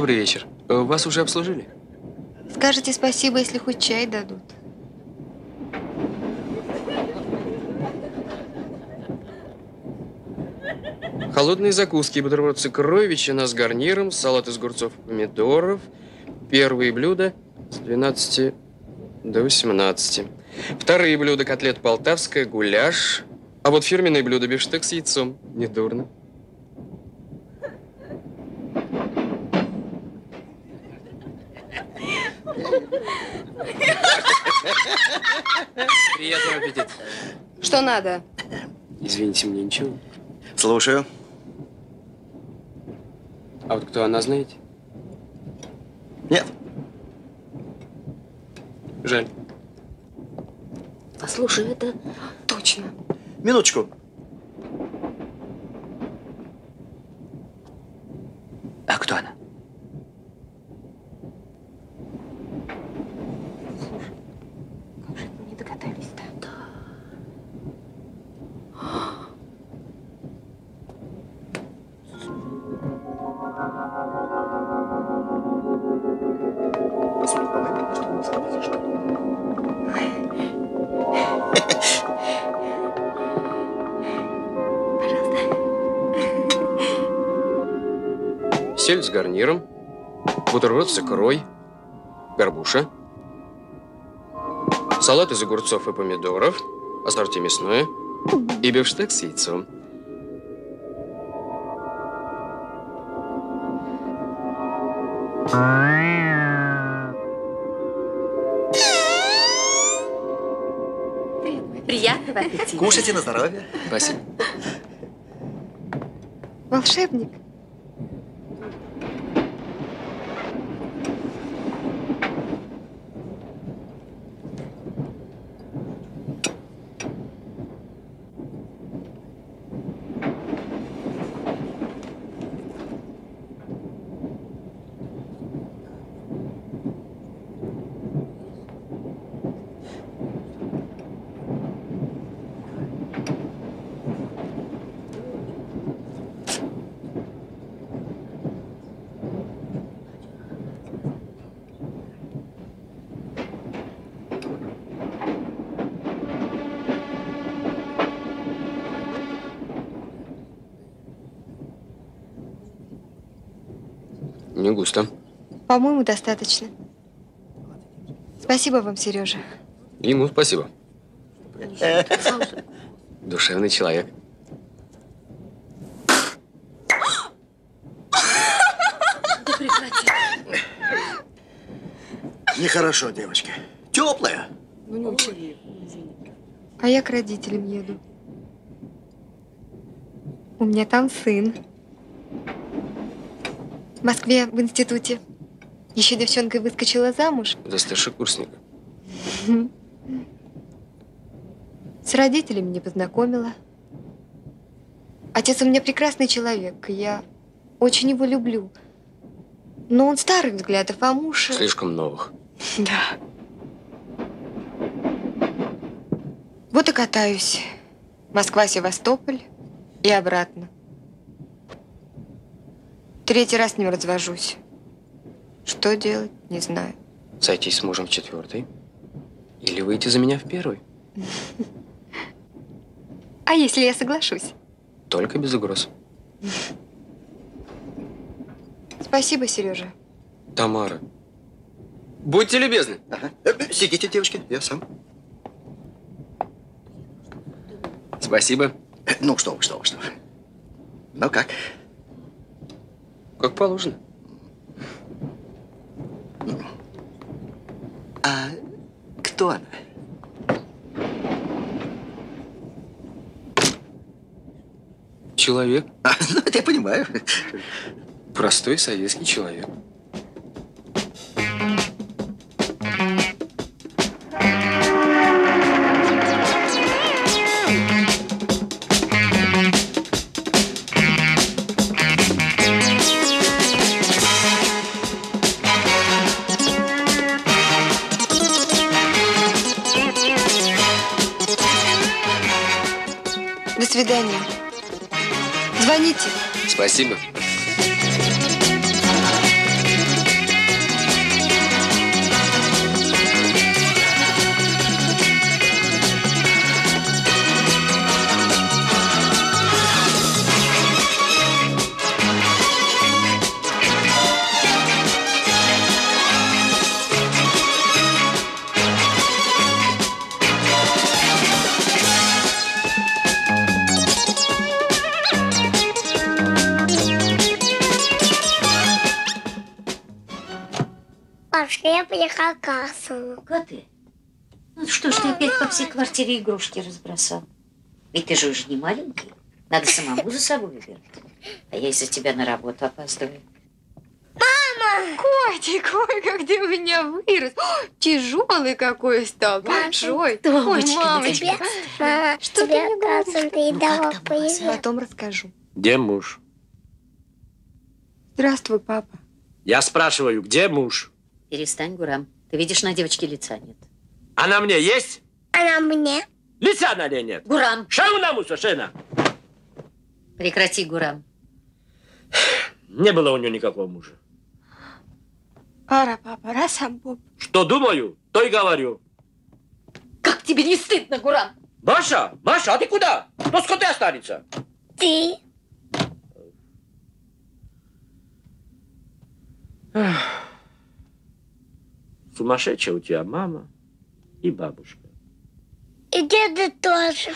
Добрый вечер. Вас уже обслужили? Скажите спасибо, если хоть чай дадут. Холодные закуски, бутерброд с икрой, ветчина с гарниром, салат из огурцов помидоров. Первые блюда с 12 до 18. Вторые блюда котлет полтавская, гуляш. А вот фирменное блюдо бифштег с яйцом. Недурно. Приятного аппетита. Что надо? Извините, мне ничего. Слушаю. А вот кто она, знаете? Нет. Жаль. Послушай, это точно. Минуточку. А кто она? С икрой, горбуша, салат из огурцов и помидоров, ассорти мясное и бифштег с яйцом. Приятного аппетита. Кушайте на здоровье. Спасибо. Волшебник. Не густо. По-моему, достаточно. Спасибо вам, Сережа. Ему спасибо. Душевный человек. Нехорошо, девочки. Теплая. А я к родителям еду. У меня там сын. В Москве в институте. Еще девчонкой выскочила замуж. За старшекурсника. С родителями не познакомила. Отец у меня прекрасный человек. и Я очень его люблю. Но он старых взглядов, а муж... Слишком новых. Да. Вот и катаюсь. Москва-Севастополь и обратно. Третий раз с ним развожусь. Что делать, не знаю. Сойтись с мужем в четвертый. Или выйти за меня в первый. А если я соглашусь? Только без угроз. Спасибо, Сережа. Тамара. Будьте любезны. Ага. Э, э, Сидите, девочки, я сам. Спасибо. Э, Ну, что вы, что вы, что вы. Ну как? Как положено. А кто она? Человек. А, ну, это я понимаю. Простой советский человек. Свидания. Звоните. Спасибо. Я приехал к Карлсону. Коты? Ну что ж ты опять по всей квартире игрушки разбросал? Ведь ты же уже не маленький. Надо самому за собой убирать. А я из-за тебя на работу опаздываю. Котик, ой, как ты у меня вырос. О, тяжелый какой стал, большой. Ой, Томочка, мамочка. тебе. Мама, Что ты тебе мне Карлсон передала как там у вас, привет. Потом расскажу. Где муж? Здравствуй, папа. Я спрашиваю, где муж? Перестань, Гурам. Ты видишь, на девочке лица нет. А на мне есть? Она мне. Лица на ней нет. Гурам, Шау на мусошена. прекрати, Гурам. Не было у нее никакого мужа. Пара, папа, раз, амбоб. Что думаю, то и говорю. Как тебе не стыдно, Гурам? Маша, Маша, а ты куда? Ну, сколько ты останется? Ты. Сумасшедшая у тебя мама и бабушка. И деда тоже.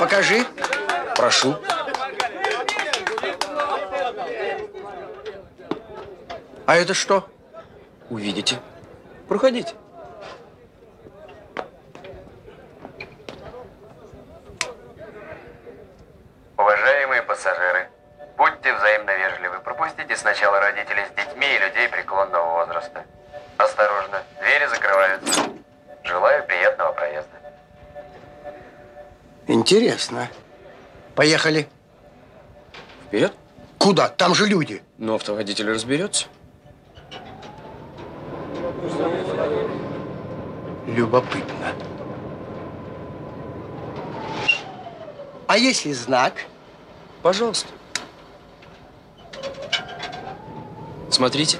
Покажи. Прошу. А это что? Увидите. Проходите. Уважаемые пассажиры, будьте взаимно вежливы. Пропустите сначала родителей с детьми и людей преклонного возраста. Осторожно, двери закрываются. Желаю приятного проезда. Интересно. Поехали. Вперед. Куда? Там же люди. Но автоводитель разберется. Любопытно. А если знак? Пожалуйста. Смотрите.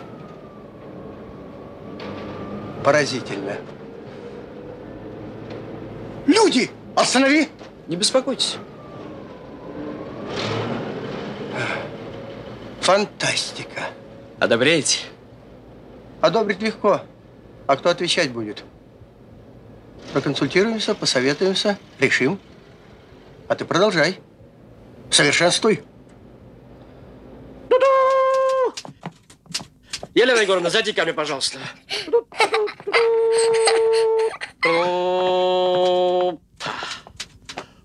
Поразительно. Люди! Останови! Не беспокойтесь. Фантастика. Одобряете? Одобрить легко. А кто отвечать будет? Проконсультируемся, посоветуемся, решим. А ты продолжай. Совершенствуй. Елена Егоровна, зайди ко мне, пожалуйста.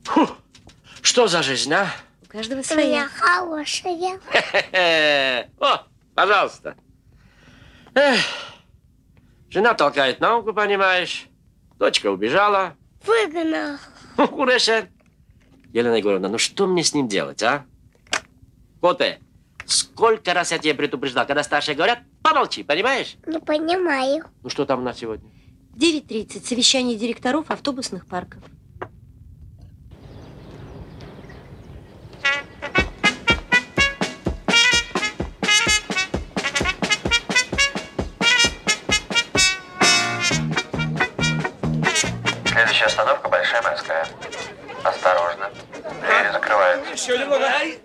Фу, Что за жизнь, а? У каждого своя. хорошая. Хе-хе. О, пожалуйста. Эх, жена толкает науку, понимаешь. Дочка убежала. Выгнал. Куреша. Елена Егоровна, ну что мне с ним делать, а? Коте, сколько раз я тебе предупреждал, когда старшие говорят, помолчи, понимаешь? Не понимаю. Ну что там у нас сегодня? 9.30. Совещание директоров автобусных парков. Следующая остановка Большая морская. Осторожно. Двери закрываются.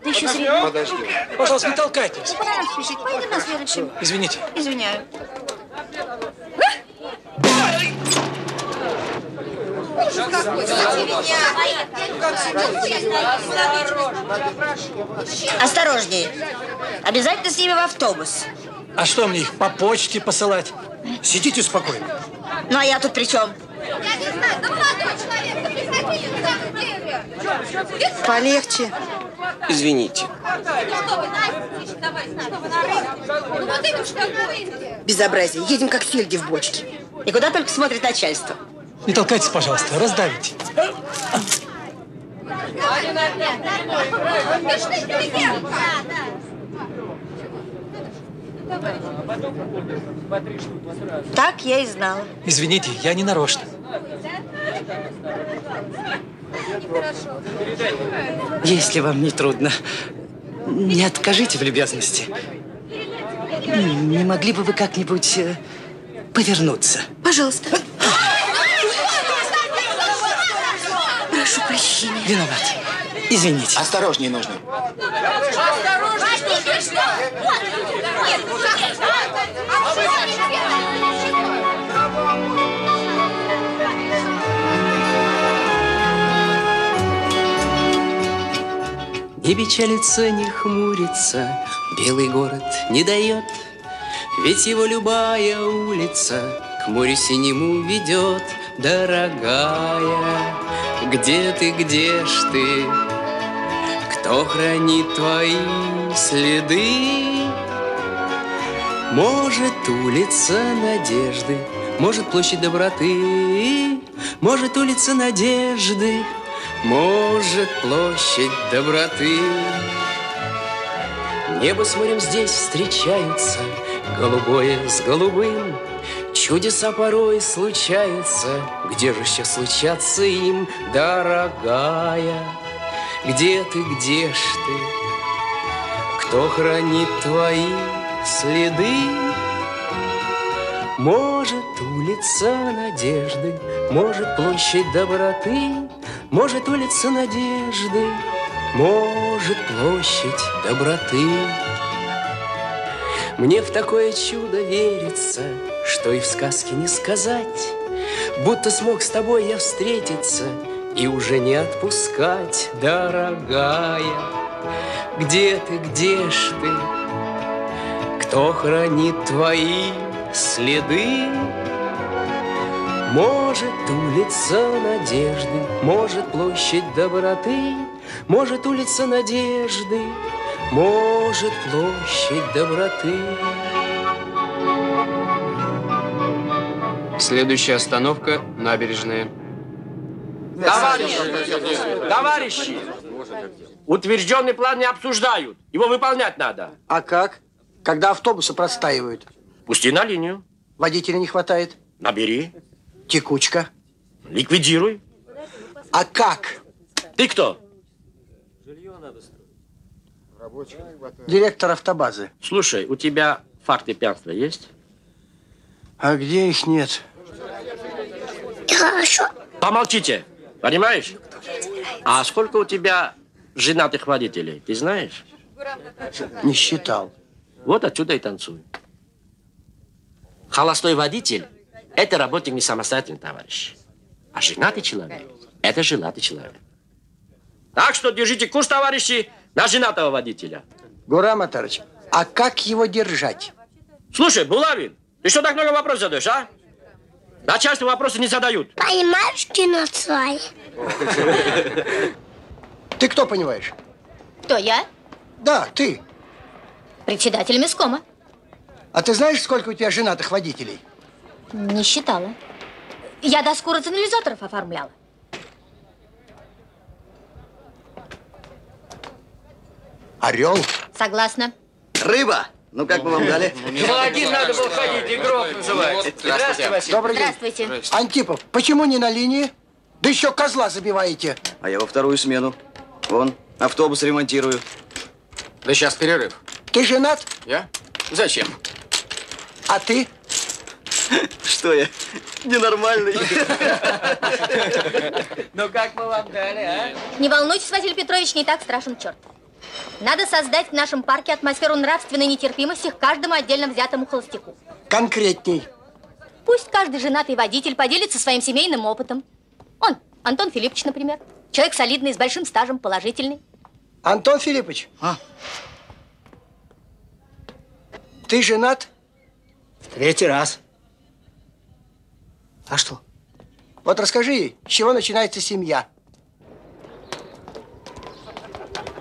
Ты еще средний. Подожди. Пожалуйста, не толкайтесь. Спешить. Поедем на следующем. Извините. Извиняю. Осторожнее. Обязательно с ними в автобус. А что мне их по почте посылать? Сидите спокойно. Ну а я тут при чем? Полегче. Извините. Безобразие. Едем как сельди в бочке. И куда только смотрит начальство. Не толкайтесь, пожалуйста, раздавите. Так я и знала. Извините, я не нарочно. Если вам не трудно, не откажите в любезности. Не могли бы вы как-нибудь э, повернуться? Пожалуйста. Прошу прощения. Виноват. Извините. Осторожнее нужно. Не печалится, не хмурится, белый город не дает, Ведь его любая улица к морю синему ведет, Дорогая, где ты, где ж ты? Кто хранит твои следы? Может, улица надежды, может, площадь доброты, может, улица надежды, может, площадь доброты. Небо с морем здесь встречаются, голубое с голубым. Чудеса порой случаются, где же еще случаться им, дорогая? Где ты, где ж ты? Кто хранит твои следы? Может, улица надежды, может, площадь доброты, может, улица надежды, может, площадь доброты. Мне в такое чудо верится, что и в сказке не сказать, Будто смог с тобой я встретиться и уже не отпускать, дорогая. Где ты, где ж ты? Кто хранит твои следы? Может, улица надежды, может, площадь доброты, может, улица надежды, может, площадь доброты. Следующая остановка – набережная. Товарищи, товарищи, утвержденный план не обсуждают. Его выполнять надо. А как? Когда автобусы простаивают? Пусти на линию. Водителя не хватает? Набери. Текучка. Ликвидируй. А как? Ты кто? Директор автобазы. Слушай, у тебя факты пьянства есть? А где их нет? Хорошо. Помолчите, понимаешь? А сколько у тебя женатых водителей, ты знаешь? Не считал. Вот отсюда и танцуй. Холостой водитель – это работник не самостоятельный, товарищ. А женатый человек – это женатый человек. Так что держите курс, товарищи, на женатого водителя. Гурам Атарович, а как его держать? Слушай, Булавин, ты что так много вопросов задаешь, а? Начальству вопросы не задают. Понимаешь киноцай? Ты кто понимаешь? Кто я? Да, ты. Председатель Мискома. А ты знаешь, сколько у тебя женатых водителей? Не считала. Я доску рационализаторов оформляла. Орел? Согласна. Рыба! Ну, как мы вам дали? Молодим надо было ходить, игрок называется. Здравствуйте, Василий. Добрый день. Здравствуйте. Антипов, почему не на линии? Да еще козла забиваете. А я во вторую смену. Вон, автобус ремонтирую. Да сейчас перерыв. Ты женат? Я? Зачем? А ты? Что я, ненормальный? Ну как мы вам дали, а? Не волнуйтесь, Василий Петрович, не так страшен черт. Надо создать в нашем парке атмосферу нравственной нетерпимости к каждому отдельно взятому холостяку. Конкретней. Пусть каждый женатый водитель поделится своим семейным опытом. Он, Антон Филиппович, например. Человек солидный, с большим стажем, положительный. Антон Филиппович. А? Ты женат? Третий раз. А что? Вот расскажи ей, с чего начинается семья.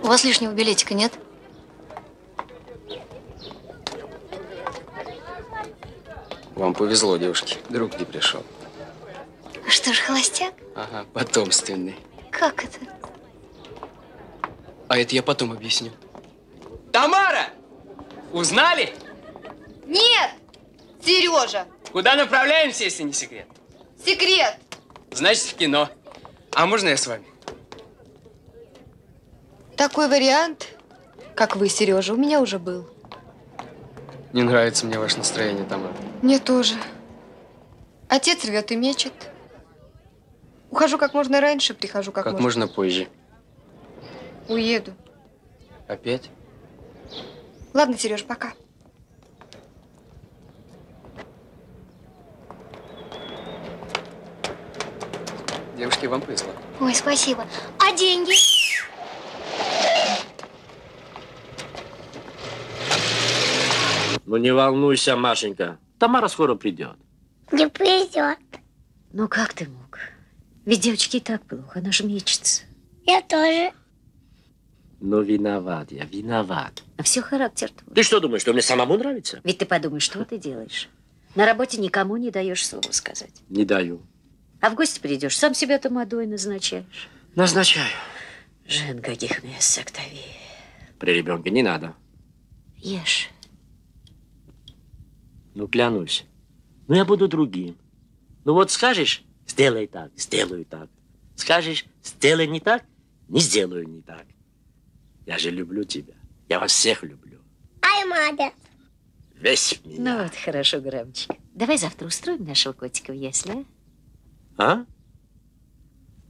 У вас лишнего билетика нет? Вам повезло, девушки. Друг не пришел. Что тоже холостяк? Ага, потомственный. Как это? А это я потом объясню. Тамара! Узнали? Нет! Сережа! Куда направляемся, если не секрет? Секрет! Значит, в кино. А можно я с вами? Такой вариант, как вы, Сережа, у меня уже был. Не нравится мне ваше настроение, Тамара. Мне тоже. Отец рвет и мечет. Ухожу как можно раньше, прихожу как, Как можно. можно позже. Уеду. Опять? Ладно, Сереж, пока. Девушки, вам повезло. Ой, спасибо. А деньги? Ну не волнуйся, Машенька. Тамара скоро придет. Не придет. Ну как ты мог? Ведь девочке и так плохо, она же мечется. Я тоже. Ну виноват я, виноват. А все характер твой. Ты что думаешь, что мне самому нравится? Ведь ты подумай, что ты делаешь. На работе никому не даешь слова сказать. Не даю. А в гости придешь, сам себя тамадой назначаешь. Назначаю. Жен каких месяцев тави. При ребенке не надо. Ешь. Ну, клянусь. Ну, я буду другим. Ну, вот скажешь, сделай так, сделаю так. Скажешь, сделай не так, не сделаю не так. Я же люблю тебя. Я вас всех люблю. Ай, мадя. Весь меня. Ну вот, хорошо, Грамчик. Давай завтра устроим нашего котика в ясли, а? А?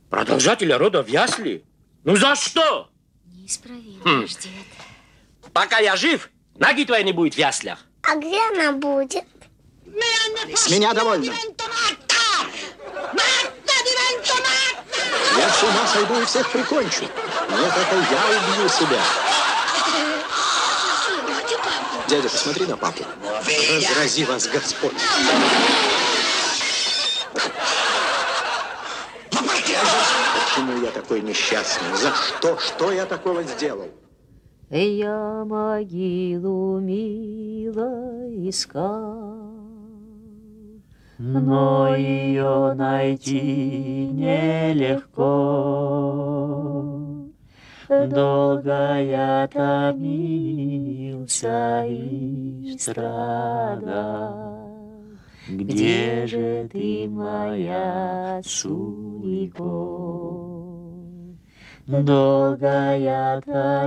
Продолжателя рода в ясли? Ну, за что? Неисправимо, Хм. дед. Пока я жив, ноги твоей не будет в яслях. А где она будет? С меня довольно. Я с ума сойду и всех прикончу. Нет, это я убью себя. Дядя, посмотри на папу. Разрази вас Господь. Почему я такой несчастный? За что? Что я такого сделал? Я могилу мило искал, но ее найти нелегко. Долго я томился и страдал. Где же ты, моя Сурико? Долго я томился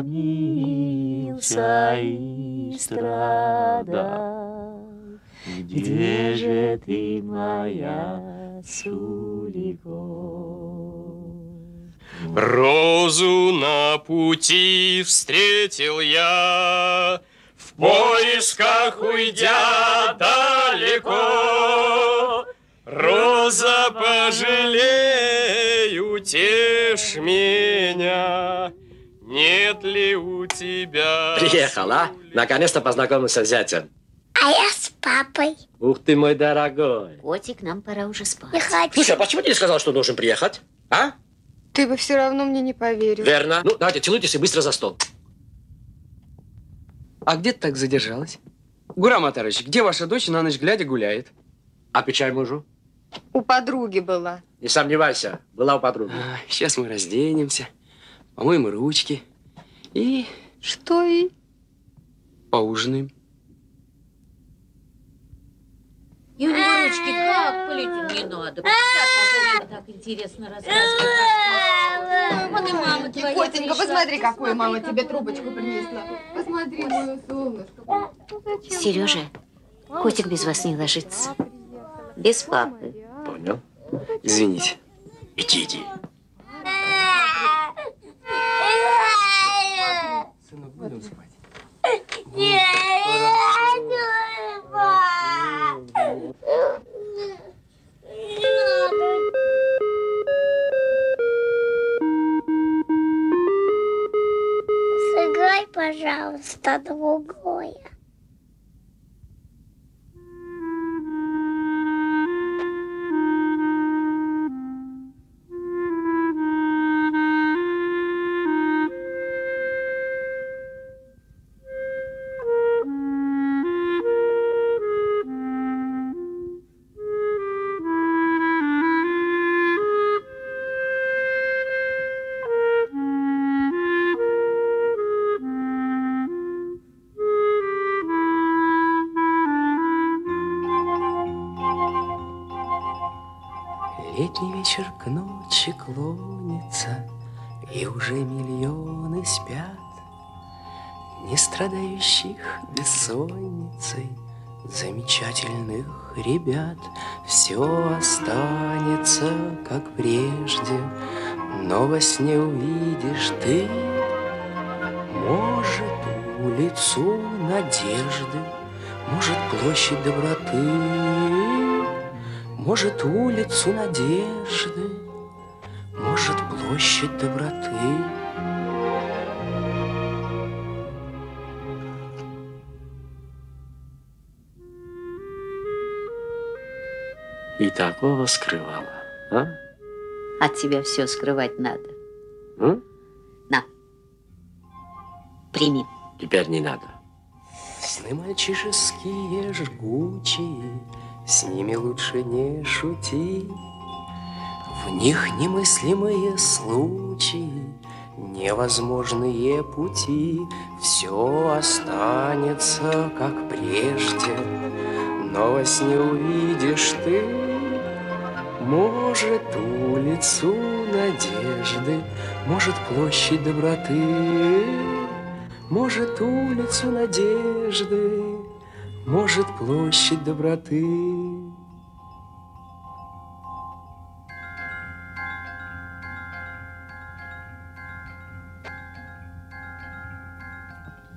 и страдал. Где же ты, моя Сурико? Розу на пути встретил я, поисках уйдя далеко. Роза, пожалей, утешь меня, Нет ли у тебя... Приехал, а? Наконец-то познакомился с зятем. А я с папой. Ух ты, мой дорогой. Котик, нам пора уже спать. Не хочу. Слушай, а почему ты не сказал, что должен приехать? А? Ты бы все равно мне не поверил. Верно. Ну, давайте, целуйтесь и быстро за стол. А где ты так задержалась? Гурам Атарович, где ваша дочь на ночь глядя гуляет? А печаль мужу? У подруги была. Не сомневайся, была у подруги. А, сейчас мы разденемся, помоем ручки и Что и? поужинаем. И у него ручки как полетим, не надо. Сейчас так интересно рассказывать. Вот и мама твоя Котенька, посмотри, какую мама тебе трубочку принесла. Посмотри, мое солнышко. Сережа, котик без вас не ложится. Без папы. Понял. Извините. Иди, иди. Сынок, будем спать. Сыграй, пожалуйста, другое. Клонится, И уже миллионы спят, Не страдающих бессонницей Замечательных ребят. Все останется, как прежде, Но во сне увидишь ты, Может, улицу надежды, Может, площадь доброты, может, улицу надежды, площадь доброты. И такого скрывала, а? От тебя все скрывать надо. М? На. Прими. Теперь не надо. Сны мальчишеские жгучие, С ними лучше не шути. В них немыслимые случаи, Невозможные пути. Все останется, как прежде, Но во сне увидишь ты, Может, улицу надежды, Может, площадь доброты, может, улицу надежды, может, площадь доброты.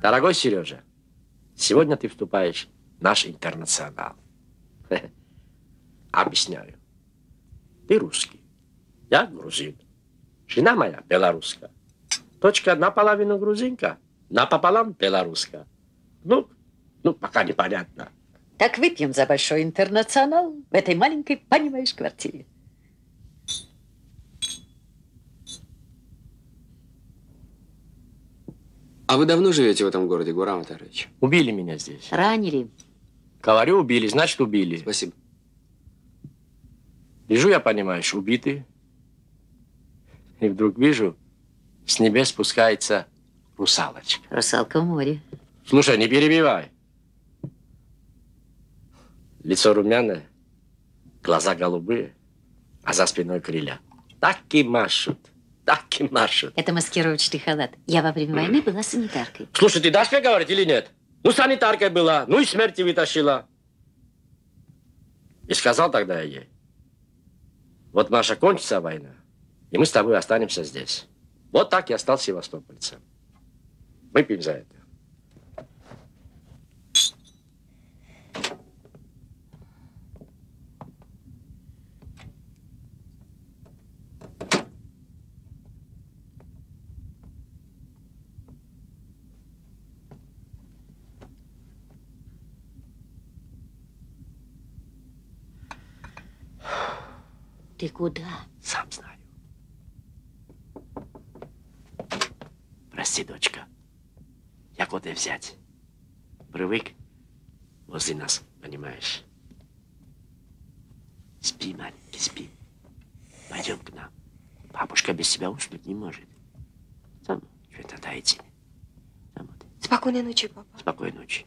Дорогой Сережа, сегодня ты вступаешь в наш интернационал. Объясняю. Ты русский, я грузин. Жена моя белоруска. Точка наполовину грузинка, напополам белоруска. Ну, ну, пока непонятно. Так выпьем за большой интернационал в этой маленькой, понимаешь, квартире. А вы давно живете в этом городе, Гурам Атарович? Убили меня здесь. Ранили. Говорю, убили, значит, убили. Спасибо. Лежу я, понимаешь, убитый. И вдруг вижу, с небес спускается русалочка. Русалка в море. Слушай, не перебивай. Лицо румяное, глаза голубые, а за спиной крылья. Так и машут, так и машут. Это маскировочный халат. Я во время войны была санитаркой. Слушай, ты дашь мне говорить или нет? Ну, санитаркой была, ну и смерти вытащила. И сказал тогда я ей, вот, Маша, кончится война, и мы с тобой останемся здесь. Вот так я стал севастопольцем. Выпьем за это. Ты куда? Сам знаю. Прости, дочка. Я куда взять? Привык возле нас, понимаешь? Спи, маленький, спи. Пойдем к нам. Бабушка без тебя уснуть не может. Там, что-то дайте. Спокойной ночи, папа. Спокойной ночи.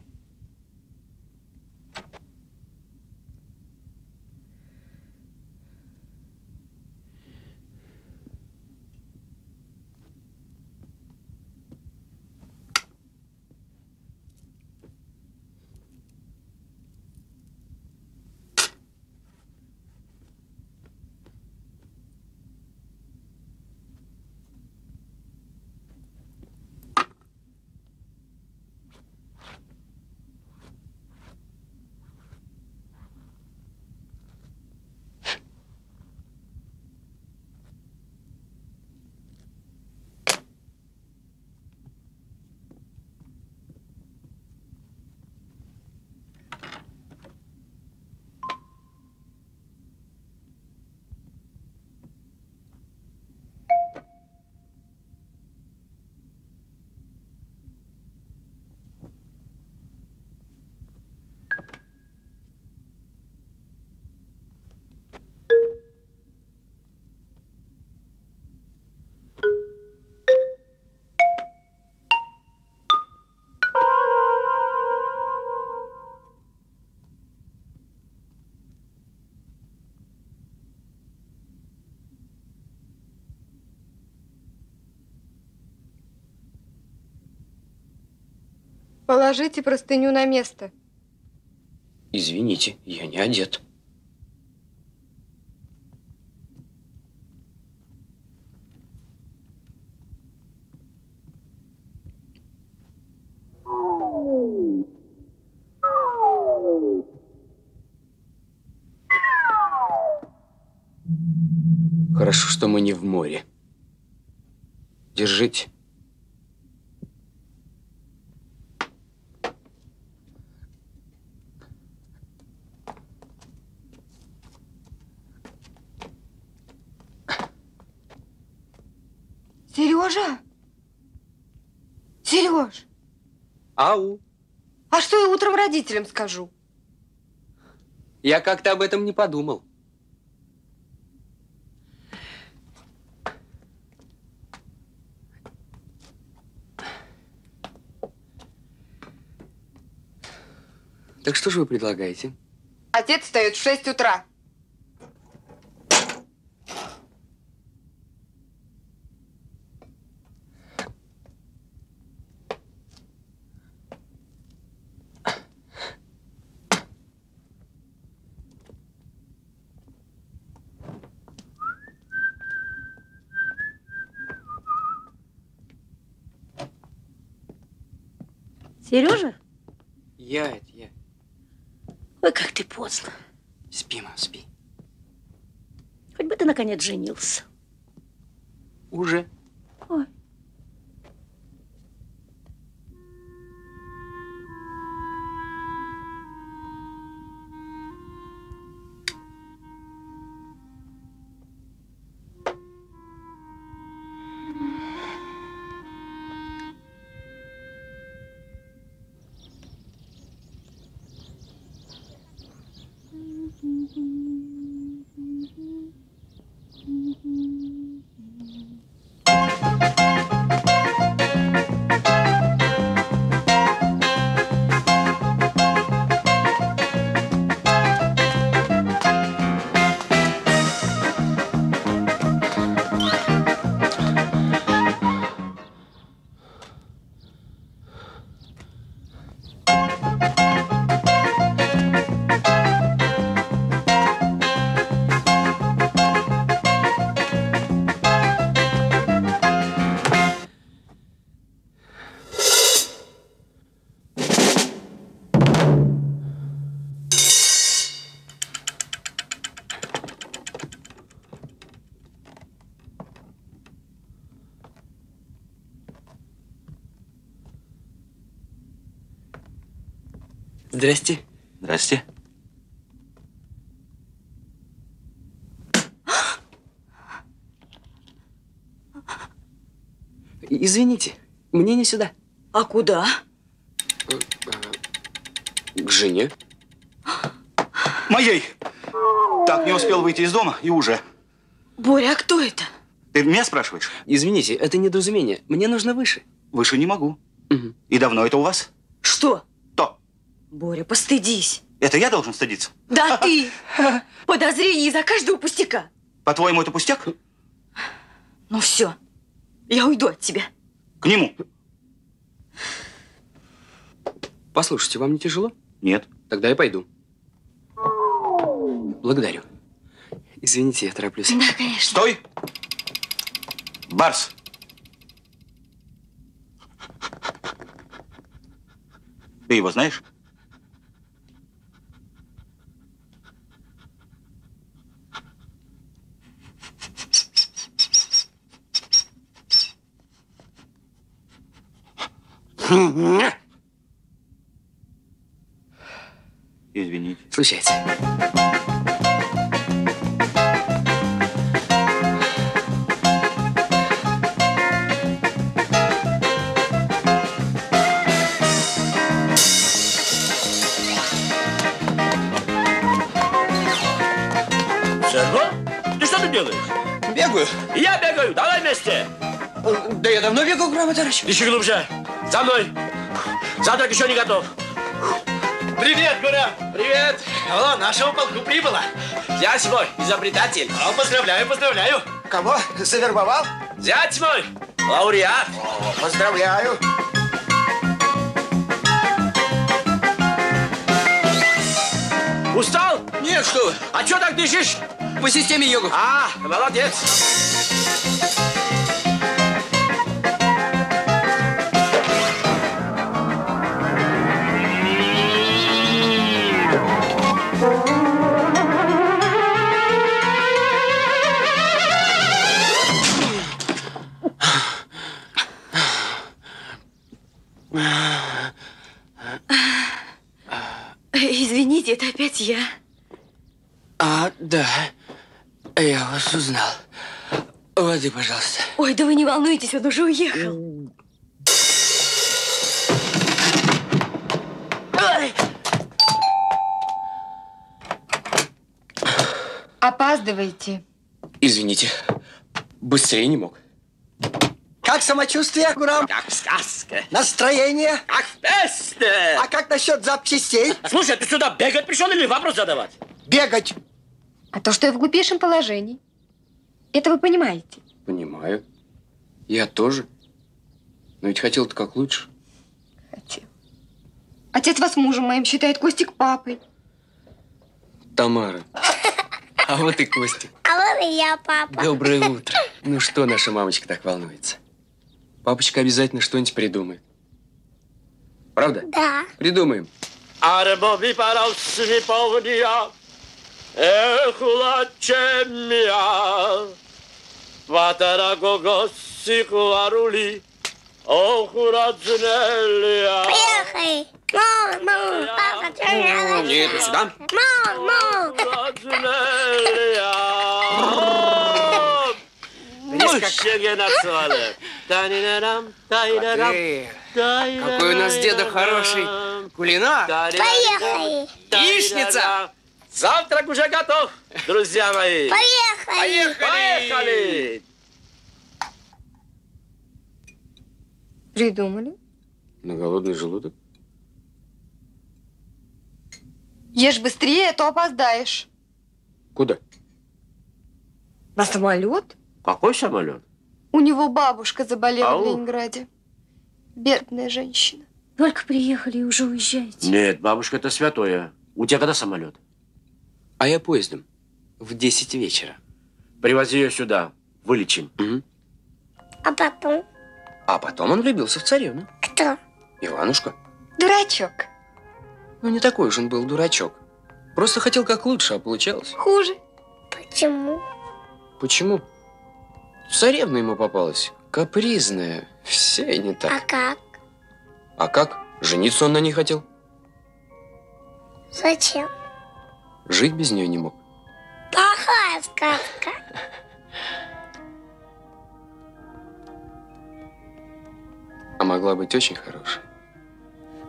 Положите простыню на место. Извините, я не одет. Хорошо, что мы не в море. Держите. Сережа? Сереж, Ау. а что я утром родителям скажу? Я как-то об этом не подумал. Так что же вы предлагаете? Отец встает в 6 утра. Сережа? Я это, я. Ой, как ты поздно. Спи, мам, спи. Хоть бы ты, наконец, женился. Уже. Здрасте. Здрасте. Извините, мне не сюда. А куда? К жене. Моей! Так, не успел выйти из дома и уже. Боря, а кто это? Ты меня спрашиваешь? Извините, это недоразумение. Мне нужно выше. Выше не могу. И давно это у вас? Что? Боря, постыдись. Это я должен стыдиться? Да ты! Подозрение из-за каждого пустяка. По-твоему, это пустяк? Ну все, я уйду от тебя. К нему. Послушайте, вам не тяжело? Нет. Тогда я пойду. Благодарю. Извините, я тороплюсь. Да, конечно. Стой! Барс! Ты его знаешь? Извините. Случается. Серго, ты что ты делаешь? Бегаю. Я бегаю, давай вместе. Да я давно бегал, грамма товарищ. Еще глубже. За мной! Завтрак еще не готов. Привет, Гура! Привет! О, нашему полку прибыло. Зять мой, изобретатель. О, поздравляю, поздравляю. Кого? Завербовал? Зять мой, лауреат. О, поздравляю. Устал? Нет, что вы. А что так дышишь? По системе йогу. А, молодец. Это опять я. А, да. Я вас узнал. Воды, пожалуйста. Ой, да вы не волнуйтесь, он уже уехал. Опаздываете. Извините, быстрее не мог. Как самочувствие, Гурам? Как сказка. Настроение? Как песня. А как насчет запчастей? Слушай, а ты сюда бегать пришел или вопрос задавать? Бегать. А то, что я в глупейшем положении. Это вы понимаете. Понимаю. Я тоже. Но ведь хотел-то как лучше. Хотел. Отец вас мужем моим считает, Костик папой. Тамара. А вот и Костя. А вот и я, папа. Доброе утро. Ну что наша мамочка так волнуется? Папочка обязательно что-нибудь придумает. Правда? Да. Придумаем. Арбо ми паралс ми повния, эхула чемия, ватара гогоси хуарули, охура дзнелия. Поехали. Мам, папа, надо? Нет, сюда. Мам, мам. Мышьеге на соле. Танинарам, тайнарам, Ты, какой у нас деда хороший кулинар. Поехали. Яичница! Завтрак уже готов, друзья мои. Поехали. Поехали! Придумали? На голодный желудок? Ешь быстрее, а то опоздаешь. Куда? На самолет? Какой самолет? У него бабушка заболела Ау. в Ленинграде. Бедная женщина. Только приехали и уже уезжаете. Нет, бабушка, это святое. У тебя когда самолет? А я поездом. В 10 вечера. Привози ее сюда. Вылечим. А потом? А потом он влюбился в царевну. Кто? Иванушка. Дурачок. Ну, не такой уж он был дурачок. Просто хотел как лучше, а получалось. Хуже. Почему? Почему? Царевна ему попалась. Капризная. Все не А так. как? А как? Жениться он на ней хотел. Зачем? Жить без нее не мог. Плохая сказка. А могла быть очень хорошей.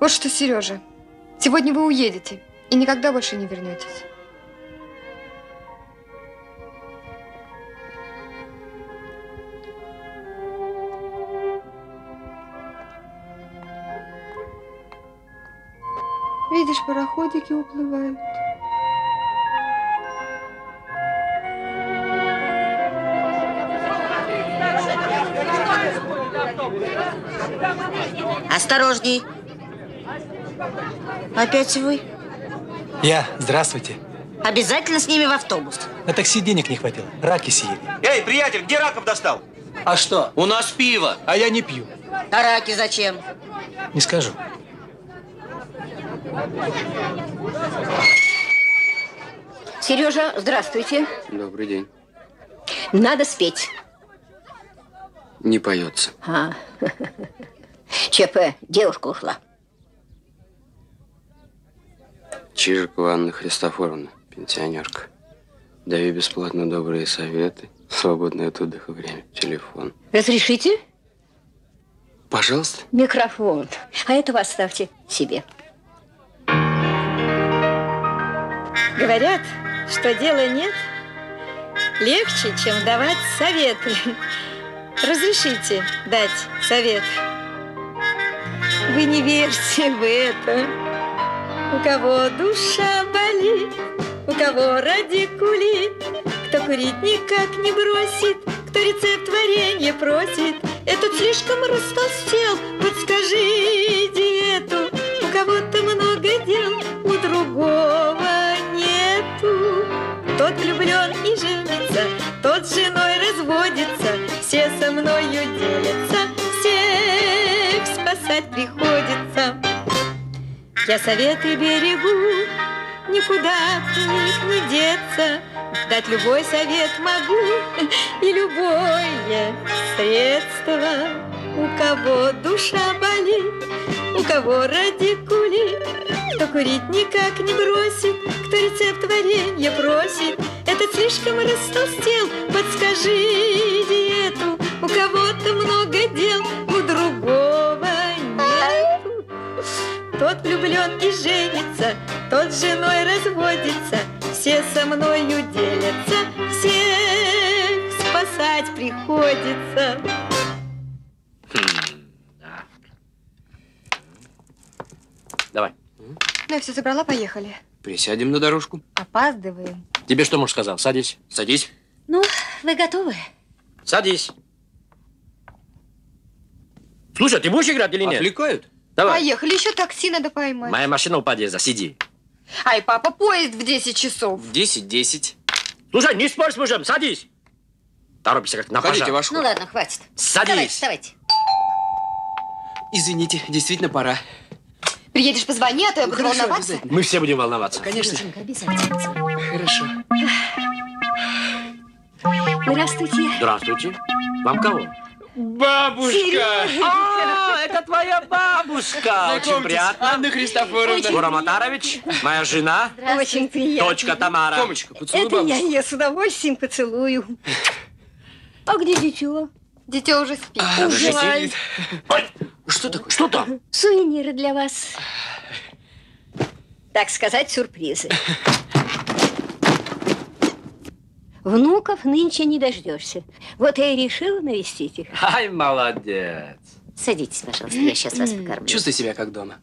Вот что, Сережа, сегодня вы уедете и никогда больше не вернетесь. Видишь, пароходики уплывают. Осторожней. Опять вы? Я. Здравствуйте. Обязательно с ними в автобус. На такси денег не хватило. Раки съели. Эй, приятель, где раков достал? А что? У нас пиво. А я не пью. А раки зачем? Не скажу. Сережа, здравствуйте. Добрый день. Надо спеть. Не поется. А. ЧП, девушка ушла. Чижикова Анна Христофоровна, пенсионерка. Даю бесплатно добрые советы. Свободное от отдыха время. Телефон. Разрешите? Пожалуйста. Микрофон. А этого оставьте себе. Говорят, что дела нет легче, чем давать советы. Разрешите дать совет. Вы не верьте в это. У кого душа болит, у кого радикулит, кто курить никак не бросит, кто рецепт варенья просит, этот слишком растолстел, подскажи диету. У кого-то много дел, у другого тот влюблен и женится, тот с женой разводится, все со мною делятся, всех спасать приходится. Я советы берегу, никуда от них не деться, дать любой совет могу и любое средство. У кого душа болит, у кого радикулит, кто курить никак не бросит, кто рецепт варенья просит, этот слишком растолстел, подскажи диету, у кого-то много дел, у другого нет. Тот влюблен и женится, тот с женой разводится, все со мною делятся, всех спасать приходится. Давай. Ну, я все забрала, поехали. Присядем на дорожку. Опаздываем. Тебе что муж сказал? Садись. Садись. Ну, вы готовы? Садись. Слушай, ты будешь играть или нет? Отвлекают? Давай. Поехали, еще такси надо поймать. Моя машина у подъезда, сиди. Ай, папа, поезд в 10 часов. В 10-10. Слушай, не спорь с мужем, садись. Торопись, как на Входите, пожар. ваш Ну ладно, хватит. Садись. Давайте, вставайте. Извините, действительно пора. Приедешь, позвони, а то я буду Хорошо, волноваться. Мы все будем волноваться. Конечно. Доченька, обязательно. Хорошо. Здравствуйте. Здравствуйте. Вам кого? Бабушка! А, это твоя бабушка. Очень приятно. Анна Христофоровна. Гура Матарович, моя жена, Очень приятно. дочка Тамара. Томочка, поцелуй Это я ее с удовольствием поцелую. А где дитё? Дитё уже спит. Она же Жаль. сидит. Что такое? Что там? Сувениры для вас. Так сказать, сюрпризы. Внуков нынче не дождешься. Вот я и решила навестить их. Ай, молодец. Садитесь, пожалуйста, я сейчас вас покормлю. Чувствуй себя как дома.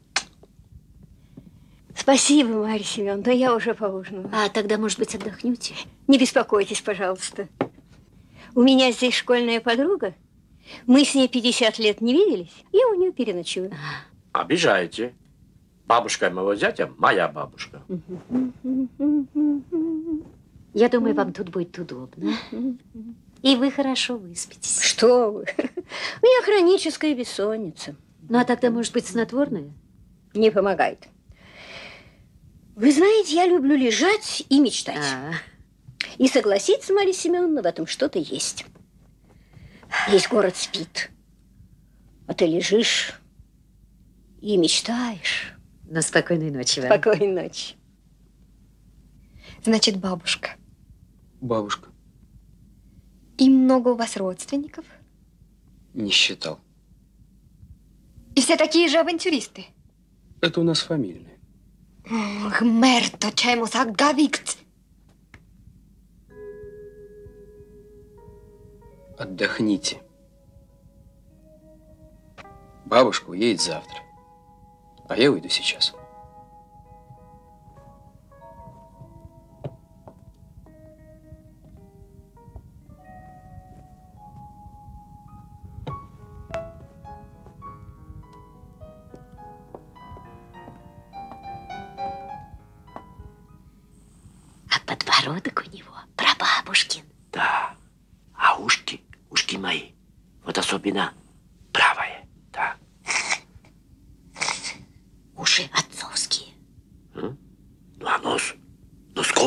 Спасибо, Марья Семеновна, я уже поужинала. А тогда, может быть, отдохнете? Не беспокойтесь, пожалуйста. У меня здесь школьная подруга. Мы с ней 50 лет не виделись. Я у нее переночую. Обижаете. Бабушка моего зятя моя бабушка. Я думаю, вам тут будет удобно. И вы хорошо выспитесь. Что вы? У меня хроническая бессонница. Ну, а тогда, может быть, снотворное? Не помогает. Вы знаете, я люблю лежать и мечтать. А, И согласиться, Марья Семеновна, в этом что-то есть. Весь город спит. А ты лежишь и мечтаешь. ну, спокойной ночи вам. Спокойной ночи. Значит, бабушка. Бабушка. И много у вас родственников? Не считал. И все такие же авантюристы? Это у нас фамильное. Ох, мерто, чему Отдохните. Бабушка уедет завтра. А я уйду сейчас.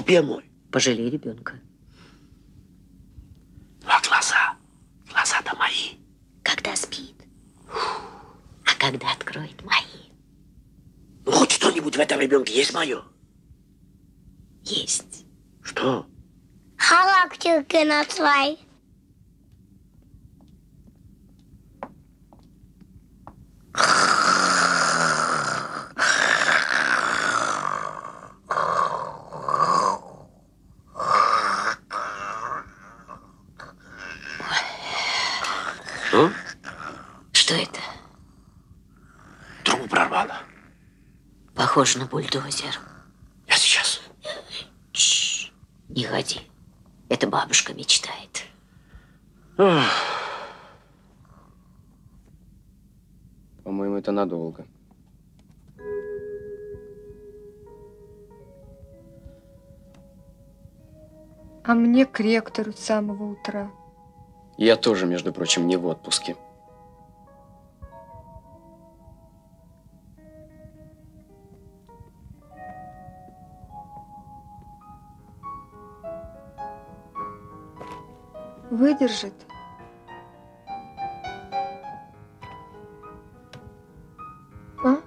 Копия мой. Пожалей ребенка. Ну, а глаза? Глаза-то мои. Когда спит. А когда откроет мои. Ну, хоть что-нибудь в этом ребенке есть мое? Есть. Что? Charakterkinder 2. Что? Что это? Трубу прорвало. Похоже на бульдозер. Я сейчас. Не ходи. Это бабушка мечтает. По-моему, это надолго. А мне к ректору с самого утра. Я тоже, между прочим, не в отпуске. Выдержит. А?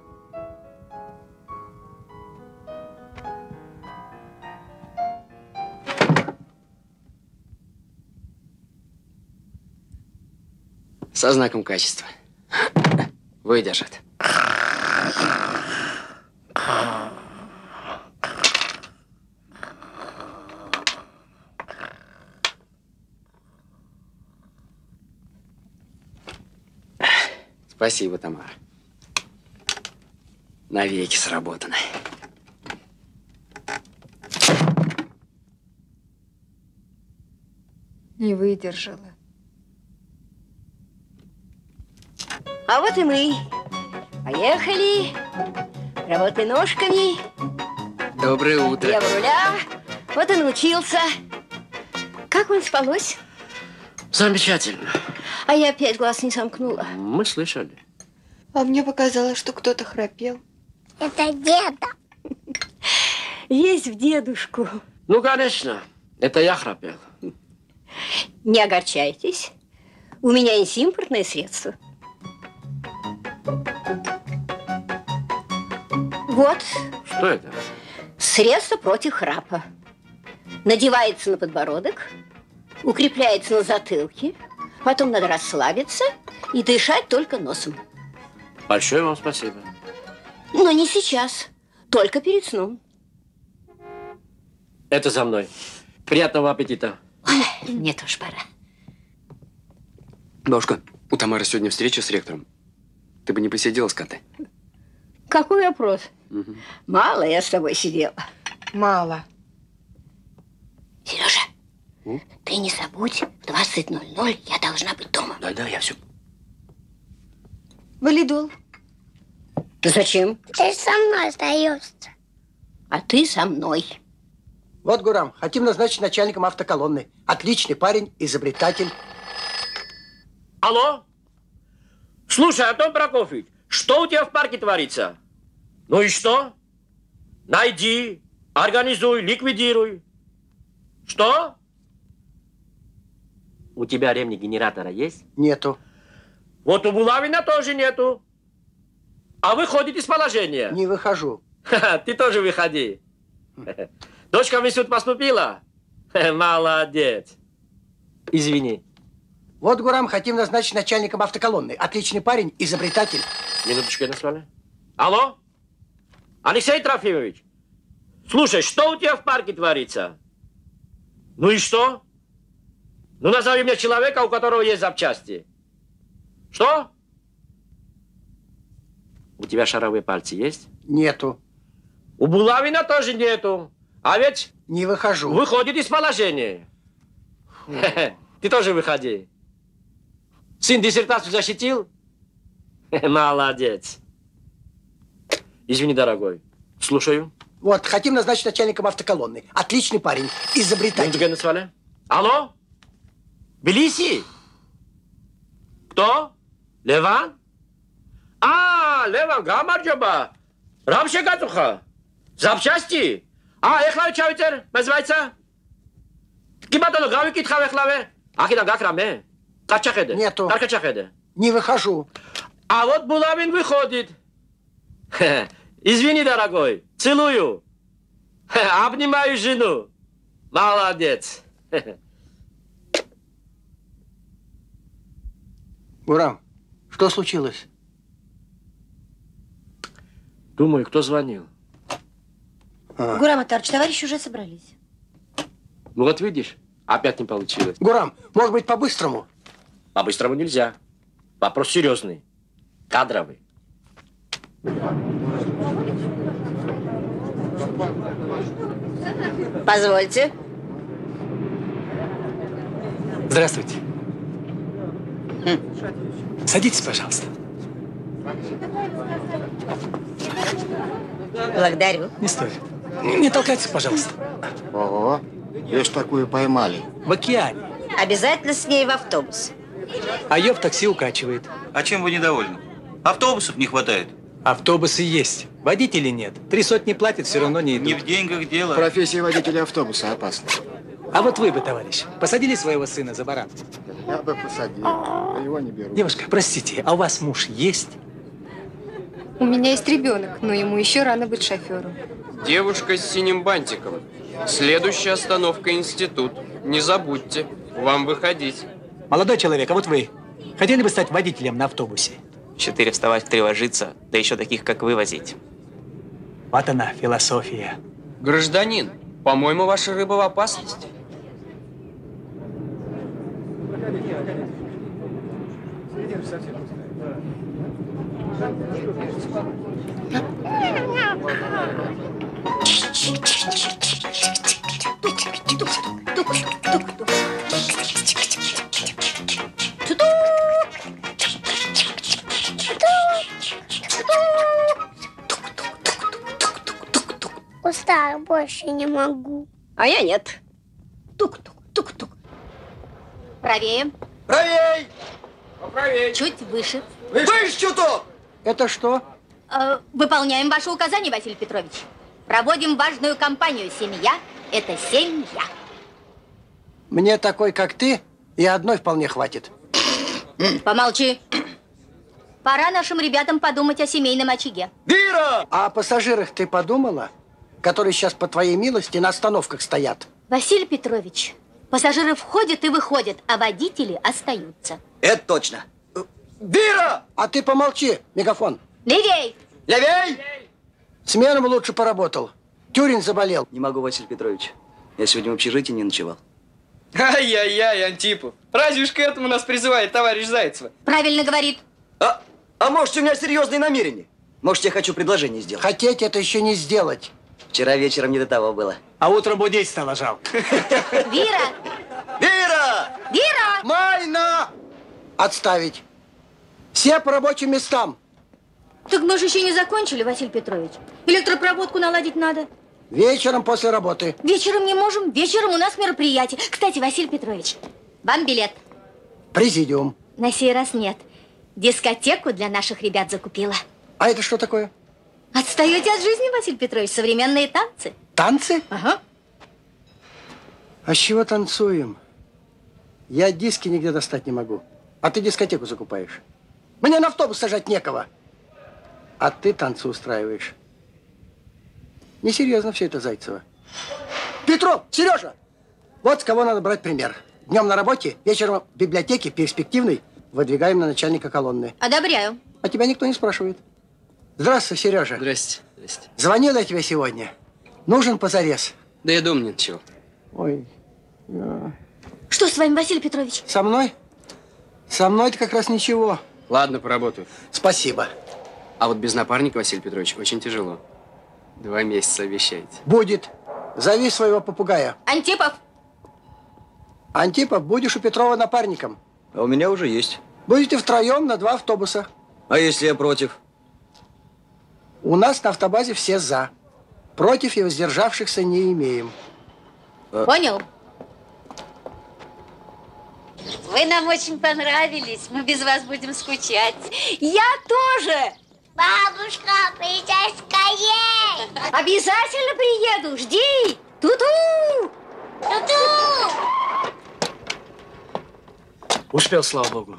Со знаком качества. Выдержит. Спасибо, Тамара. Навеки сработано. Не выдержала. А вот и мы. Поехали. Работай ножками. Доброе утро. Я в руля. Вот и научился. Как вам спалось? Замечательно. А я опять глаз не сомкнула. Мы слышали. А мне показалось, что кто-то храпел. Это деда. Есть в дедушку. Ну, конечно. Это я храпел. Не огорчайтесь. У меня есть импортное средство. Вот Что это? средство против храпа. Надевается на подбородок, укрепляется на затылке, потом надо расслабиться и дышать только носом. Большое вам спасибо. Но не сейчас, только перед сном. Это за мной. Приятного аппетита. Мне тоже пора. Бабушка, у Тамары сегодня встреча с ректором. Ты бы не посидела с Катой? Какой вопрос? Мало я с тобой сидела. Мало. Сережа, ты не забудь, в 20.00 я должна быть дома. Да-да, я все. Валидол. Зачем? Ты со мной остаешься. А ты со мной. Вот, Гурам, хотим назначить начальником автоколонны. Отличный парень, изобретатель. Алло? Слушай, Антон Прокофьевич, что у тебя в парке творится? Ну и что? Найди, организуй, ликвидируй. Что? У тебя ремни генератора есть? Нету. Вот у Булавина тоже нету. А выходит из положения. Не выхожу. Ты тоже выходи. Дочка в институт поступила? Молодец. Извини. Вот, Гурам, хотим назначить начальником автоколонны. Отличный парень, изобретатель. Минуточку, я назвали. Алло? Алексей Трофимович, слушай, что у тебя в парке творится? Ну и что? Ну назови мне человека, у которого есть запчасти. Что? У тебя шаровые пальцы есть? Нету. У Булавина тоже нету. А ведь... Не выхожу. Выходит из положения. Ты тоже выходи. Сын диссертацию защитил? Молодец. Извини, дорогой. Слушаю. Вот, хотим назначить начальником автоколонны. Отличный парень, изобретатель. Алло? Тбилиси? Кто? Levan? А, Леван, гамарджаба. Рабше гатуха. Запчасти. А, ехлаве чавитер, мезвайца. Кибатано гави китхав ехлаве. Ахидан гакраме. Качахеде. Нету. Каркачахеде. Не выхожу. А вот Булавин выходит. Извини, дорогой. Целую. Обнимаю жену. Молодец. Бурам что случилось? Думаю, кто звонил. А. Гурам Атарович, товарищи уже собрались. Ну вот видишь, опять не получилось. Гурам, может быть, по-быстрому? По-быстрому нельзя. Вопрос серьезный. Кадровый. Позвольте. Здравствуйте. Садитесь, пожалуйста. Благодарю. Не стоит. Не, не толкайтесь, пожалуйста. Ого, где ж такую поймали? В океане. Обязательно с ней в автобус. А ее в такси укачивает. А чем вы недовольны? Автобусов не хватает. Автобусы есть. Водителей нет. Три сотни платят, все равно не идут. Не в деньгах дело. Профессия водителя автобуса опасна. А вот вы бы, товарищ, посадили своего сына за баран? Я бы посадил, а его не беру. Девушка, простите, а у вас муж есть? У меня есть ребенок, но ему еще рано быть шофером. Девушка с синим бантиком. Следующая остановка институт. Не забудьте, вам выходить. Молодой человек, а вот вы хотели бы стать водителем на автобусе? Четыре вставать, в три ложиться, да еще таких, как вы, возить. Вот она, философия. Гражданин, по-моему, ваша рыба в опасности. Устала, больше не могу. А я нет. Правее. Правей! Правее. Чуть выше. Выше чуток! Это что? Э, выполняем ваши указания, Василий Петрович. Проводим важную кампанию «Семья – это семья». Мне такой, как ты, и одной вполне хватит. Помолчи. Пора нашим ребятам подумать о семейном очаге. Вира! А о пассажирах ты подумала? Которые сейчас, по твоей милости, на остановках стоят. Василий Петрович, пассажиры входят и выходят, а водители остаются. Это точно. Вира! А ты помолчи, мегафон. Левей! Левей! Смену бы лучше поработал. Тюрин заболел. Не могу, Василий Петрович. Я сегодня в общежитии не ночевал. Ай-яй-яй, Антипов. Разве ж к этому нас призывает товарищ Зайцева? Правильно говорит. А, а может, у меня серьезные намерения? Может, я хочу предложение сделать? Хотеть это еще не сделать. Вчера вечером не до того было. А утром будить стало жалко. Вира! Вира! Вира! Майна! Отставить. Все по рабочим местам. Так мы же еще не закончили, Василий Петрович. Электропроводку наладить надо. Вечером после работы. Вечером не можем. Вечером у нас мероприятие. Кстати, Василий Петрович, вам билет. Президиум. На сей раз нет. Дискотеку для наших ребят закупила. А это что такое? Отстаете от жизни, Василий Петрович. Современные танцы. Танцы? Ага. А с чего танцуем? Я диски нигде достать не могу. А ты дискотеку закупаешь. Мне на автобус сажать некого. А ты танцы устраиваешь. Несерьезно все это, Зайцева. Петров, Сережа! Вот с кого надо брать пример. Днем на работе, вечером в библиотеке, перспективный, выдвигаем на начальника колонны. Одобряю. А тебя никто не спрашивает. Здравствуй, Сережа. Здрасте. Здрасте. Звонил я тебе сегодня. Нужен позарез. Да я думаю, нет чего. Ой. я- Что с вами, Василий Петрович? Со мной? Со мной-то как раз ничего. Ладно, поработаю. Спасибо. А вот без напарника, Василий Петрович, очень тяжело. Два месяца обещаете. Будет. Зови своего попугая. Антипов! Антипов, будешь у Петрова напарником. А у меня уже есть. Будете втроем на два автобуса. А если я против? У нас на автобазе все за. Против и воздержавшихся не имеем. Понял? Вы нам очень понравились. Мы без вас будем скучать. Я тоже. Бабушка, приезжай скорей! Обязательно приеду. Жди. Ту-ту! Ту-ту! Успел, слава богу.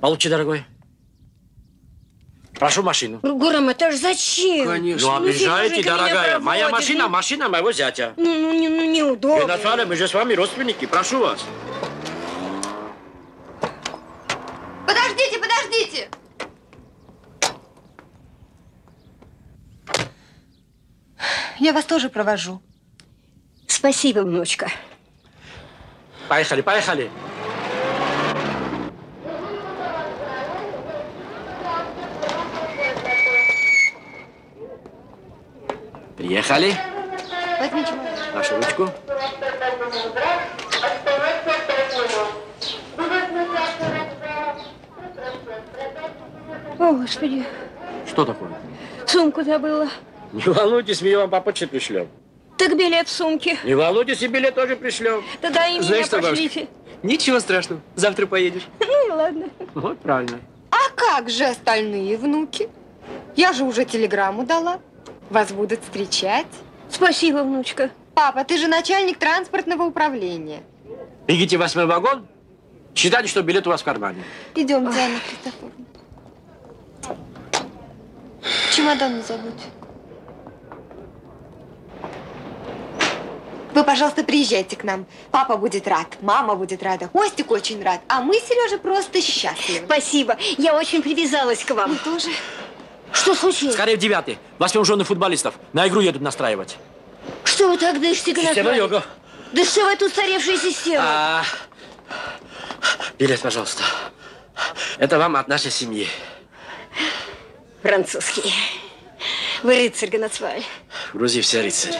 Получи, дорогой. Прошу машину. Гурам, это ж зачем? Ну, Ну, Сережа обижаете, меня дорогая. Моя машина, ну. машина моего зятя. Ну, ну, не, ну, неудобно. Генофаля, мы же с вами родственники. Прошу вас. Подождите, подождите! Я вас тоже провожу. Спасибо, внучка. Поехали, поехали. Приехали. Возьмите Вашу ручку. О, Господи, Что такое? сумку забыла. Не волнуйтесь, мы ее вам почте пришлем. Так билет в сумке. Не волнуйтесь, и билет тоже пришлем. Тогда и меня Знаешь что, бабушка? пошлите. Ничего страшного. Завтра поедешь. Ну и ладно. Вот правильно. А как же остальные внуки? Я же уже телеграмму дала. Вас будут встречать. Спасибо, внучка. Папа, ты же начальник транспортного управления. Бегите в восьмой вагон, считайте, что билет у вас в кармане. Идем, Диана Христофоровна. Чемодан не забудь. Вы, пожалуйста, приезжайте к нам. Папа будет рад, мама будет рада, Костик очень рад, а мы, Сережа, просто счастливы. Спасибо. Я очень привязалась к вам. тоже. Что случилось? Скорее в девятый. Возьмем жены футболистов. На игру едут настраивать. Что вы так дышите, Система Гнатваль? йога. Дышевая тут устаревшая система. А, билет, пожалуйста. Это вам от нашей семьи. Французский. Вы рыцарь, Гнатваль. В Грузии все рыцари.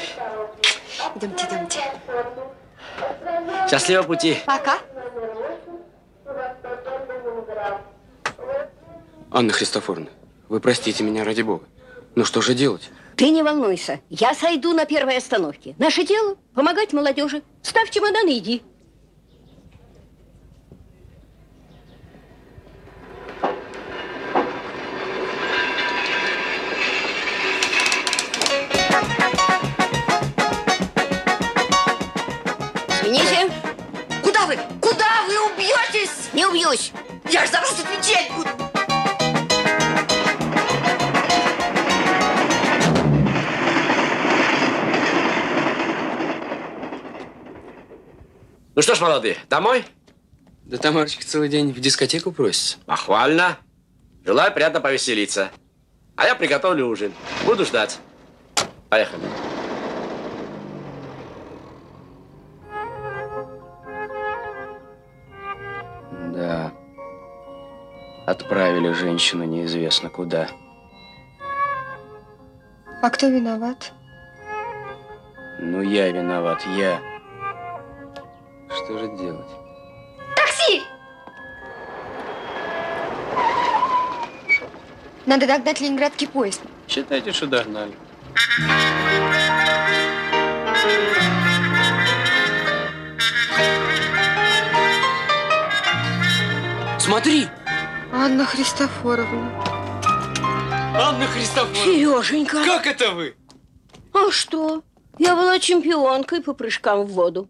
Идемте, идемте. Счастливого пути. Пока. Анна Христофоровна, вы простите меня ради бога. Ну что же делать? Ты не волнуйся. Я сойду на первой остановке. Наше дело – помогать молодежи. Ставь чемодан и иди. Извините. Куда вы? Куда вы убьетесь? Не убьюсь. Я же за вас отвечать буду. Ну что ж, молодые, домой? Да Тамарочка целый день в дискотеку просится. Похвально. Желаю приятно повеселиться. А я приготовлю ужин. Буду ждать. Поехали. Да. Отправили женщину неизвестно куда. А кто виноват? Ну, я виноват, я. Что же делать? Такси! Надо догнать ленинградский поезд. Считайте, что догнали. Смотри! Анна Христофоровна. Анна Христофоровна. Сереженька. Как это вы? А что? Я была чемпионкой по прыжкам в воду.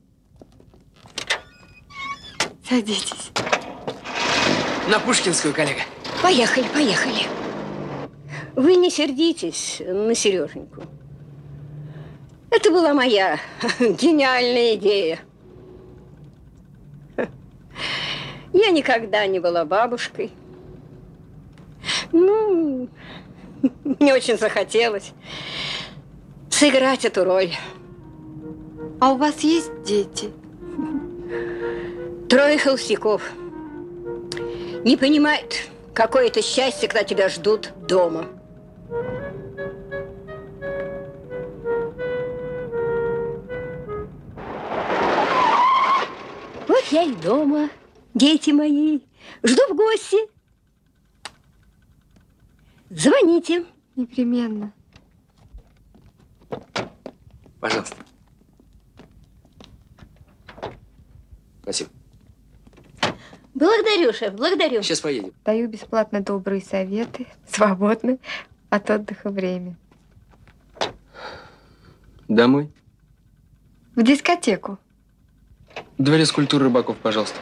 Садитесь. На Пушкинскую, коллега. Поехали, поехали. Вы не сердитесь на Сереженьку. Это была моя гениальная идея. Я никогда не была бабушкой. Ну, мне очень захотелось сыграть эту роль. А у вас есть дети? Трое холостяков. Не понимают, какое это счастье, когда тебя ждут дома. Вот я и дома, дети мои. Жду в гости. Звоните. Непременно. Пожалуйста. Спасибо. Благодарю, шеф, благодарю. Сейчас поедем. Даю бесплатно добрые советы. Свободны от отдыха время. Домой? В дискотеку. Дворец культуры рыбаков, пожалуйста.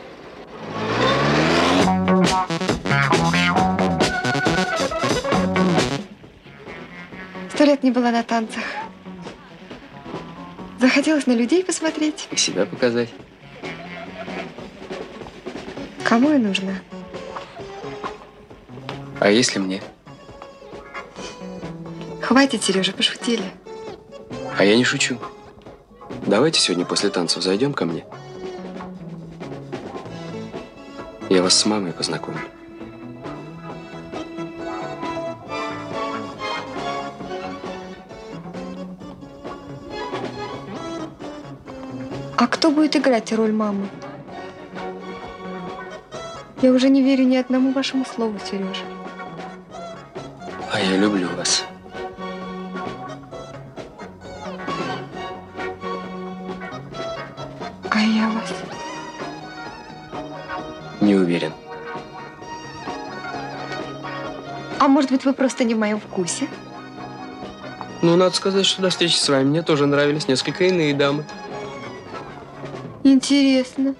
Сто лет не была на танцах. Захотелось на людей посмотреть. И себя показать. Кому я нужна? А если мне? Хватит, Сережа, пошутили. А я не шучу. Давайте сегодня после танцев зайдем ко мне. Я вас с мамой познакомлю. А кто будет играть роль мамы? Я уже не верю ни одному вашему слову, Сережа. А я люблю вас. А я вас. Не уверен. А может быть, вы просто не в моем вкусе? Ну, надо сказать, что до встречи с вами мне тоже нравились несколько иные дамы. Интересно.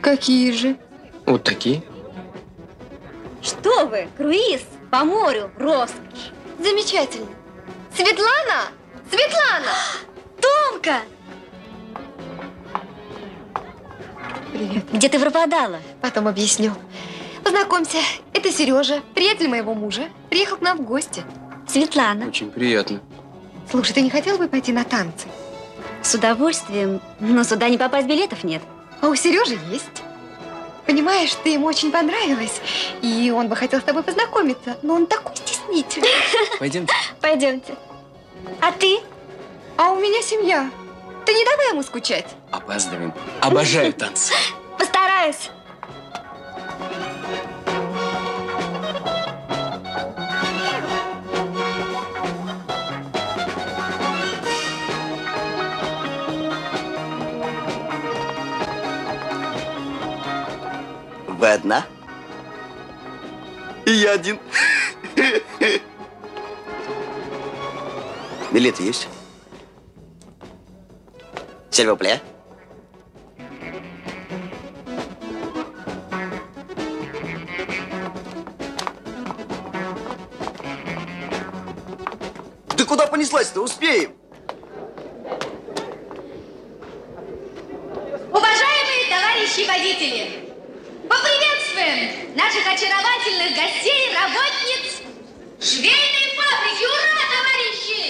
Какие же? Вот такие. Что вы, круиз по морю, роскошь. Замечательно. Светлана! Светлана! Томка! Привет. Где ты пропадала? Потом объясню. Познакомься, это Сережа, приятель моего мужа. Приехал к нам в гости. Светлана. Очень приятно. Слушай, ты не хотела бы пойти на танцы? С удовольствием, но сюда не попасть билетов нет. А у Сережи есть. Понимаешь, ты ему очень понравилась, и он бы хотел с тобой познакомиться, но он такой стеснительный. Пойдемте. Пойдемте. А ты? А у меня семья. Ты не давай ему скучать. Опаздываем. Обожаю танцы. Постараюсь. Вы одна? И я один. Билеты есть? Сильвопле? Ты куда понеслась-то? Успеем. Уважаемые товарищи водители, поприветствуем наших очаровательных гостей, работниц швейной фабрики. Ура, товарищи!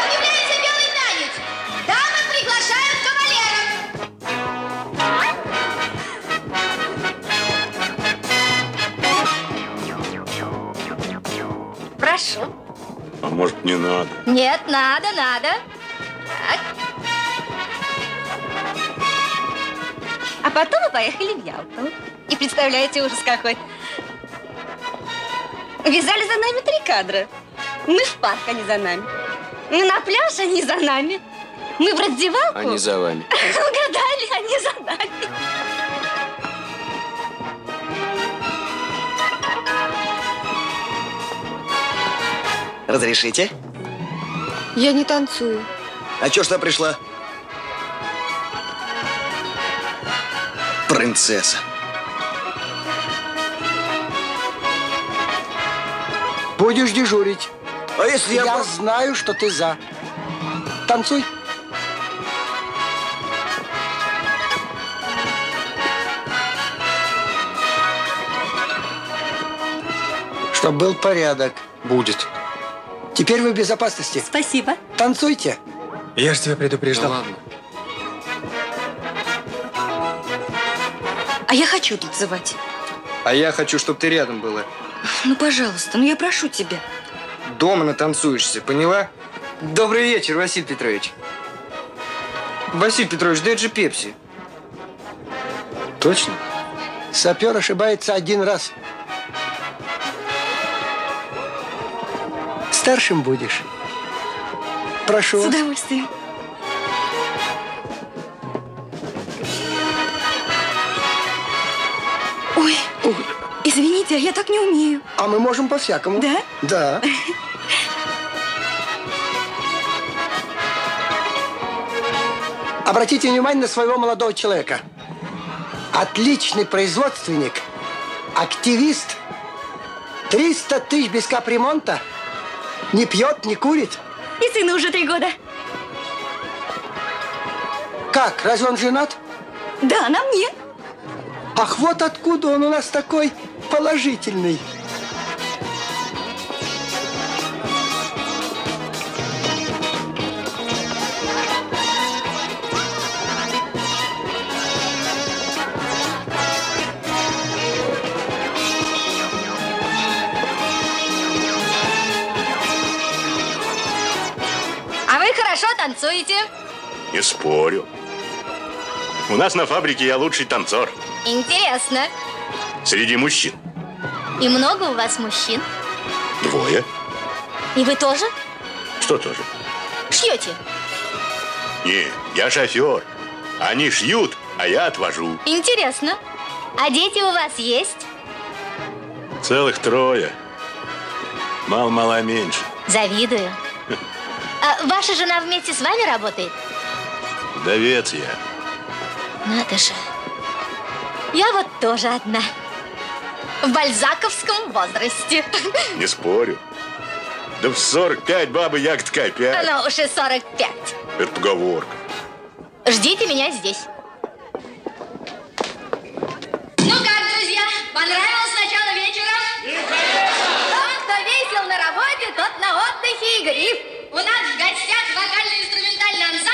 Объявляется белый танец. Дамы приглашают кавалеров. Прошу. А может, не надо? Нет, надо, надо. Так. А потом мы поехали в Ялту. И представляете, ужас какой. Вязали за нами три кадра. Мы в парк, а не за нами. Мы на пляж, а не за нами. Мы в раздевалку. Они за вами. Угадали, а не за нами. Разрешите? Я не танцую. А чё ж ты пришла? Принцесса. Будешь дежурить. А если я... Я знаю, что ты за. Танцуй. Чтоб был порядок. Будет. Теперь вы в безопасности. Спасибо. Танцуйте. Я же тебя предупреждал. Ну ладно. А я хочу танцевать. А я хочу, чтобы ты рядом была. Ну, пожалуйста, ну я прошу тебя. Дома натанцуешься, поняла? Добрый вечер, Василий Петрович. Василий Петрович, да это же Пепси. Точно? Сапер ошибается один раз. Старшим будешь. Прошу С вас. удовольствием. Извините, я так не умею. А мы можем по-всякому. Да? Да. Обратите внимание на своего молодого человека. Отличный производственник, активист, 300 тысяч без капремонта, не пьет, не курит. И сыну уже три года. Как, разве он женат? Да, на мне. Ах, вот откуда он у нас такой положительный. А вы хорошо танцуете. Не спорю. У нас на фабрике я лучший танцор. Интересно. Среди мужчин. И много у вас мужчин? Двое. И вы тоже Что тоже? шьете? Не, я шофер. Они шьют, а я отвожу. Интересно. А дети у вас есть? Целых трое. Мал-мала меньше. Завидую. А ваша жена вместе с вами работает? Вдовец я. Надо же. Я вот тоже одна. В бальзаковском возрасте. Не спорю. Да в 45 бабы ягодка опять. Ну уж и 45. Это поговорка. Ждите меня здесь. Ну как, друзья, понравилось начало вечера? Тот, кто весел на работе, тот на отдыхе игрив. У нас в гостях вокально-инструментальный ансамбль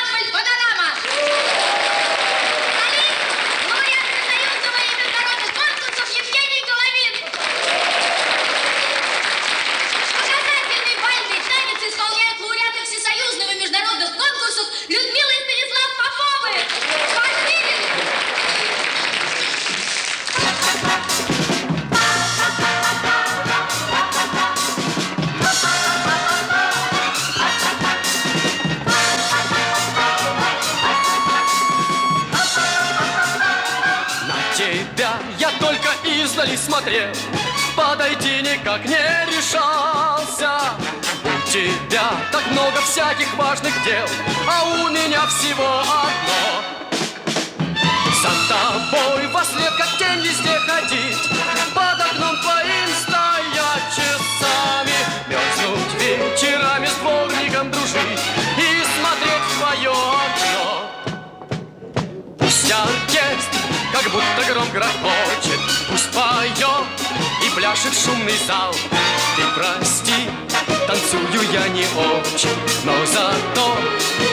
издали смотрел, Подойти никак не решался. У тебя так много всяких важных дел, А у меня всего одно. За тобой во след, как тень везде ходить, Под окном твоим стоять часами, Мерзнуть вечерами с дворником дружить И смотреть в твое окно. Пусть оркестр, как будто гром грохочет, пляшет шумный зал. Ты прости, танцую я не очень, Но зато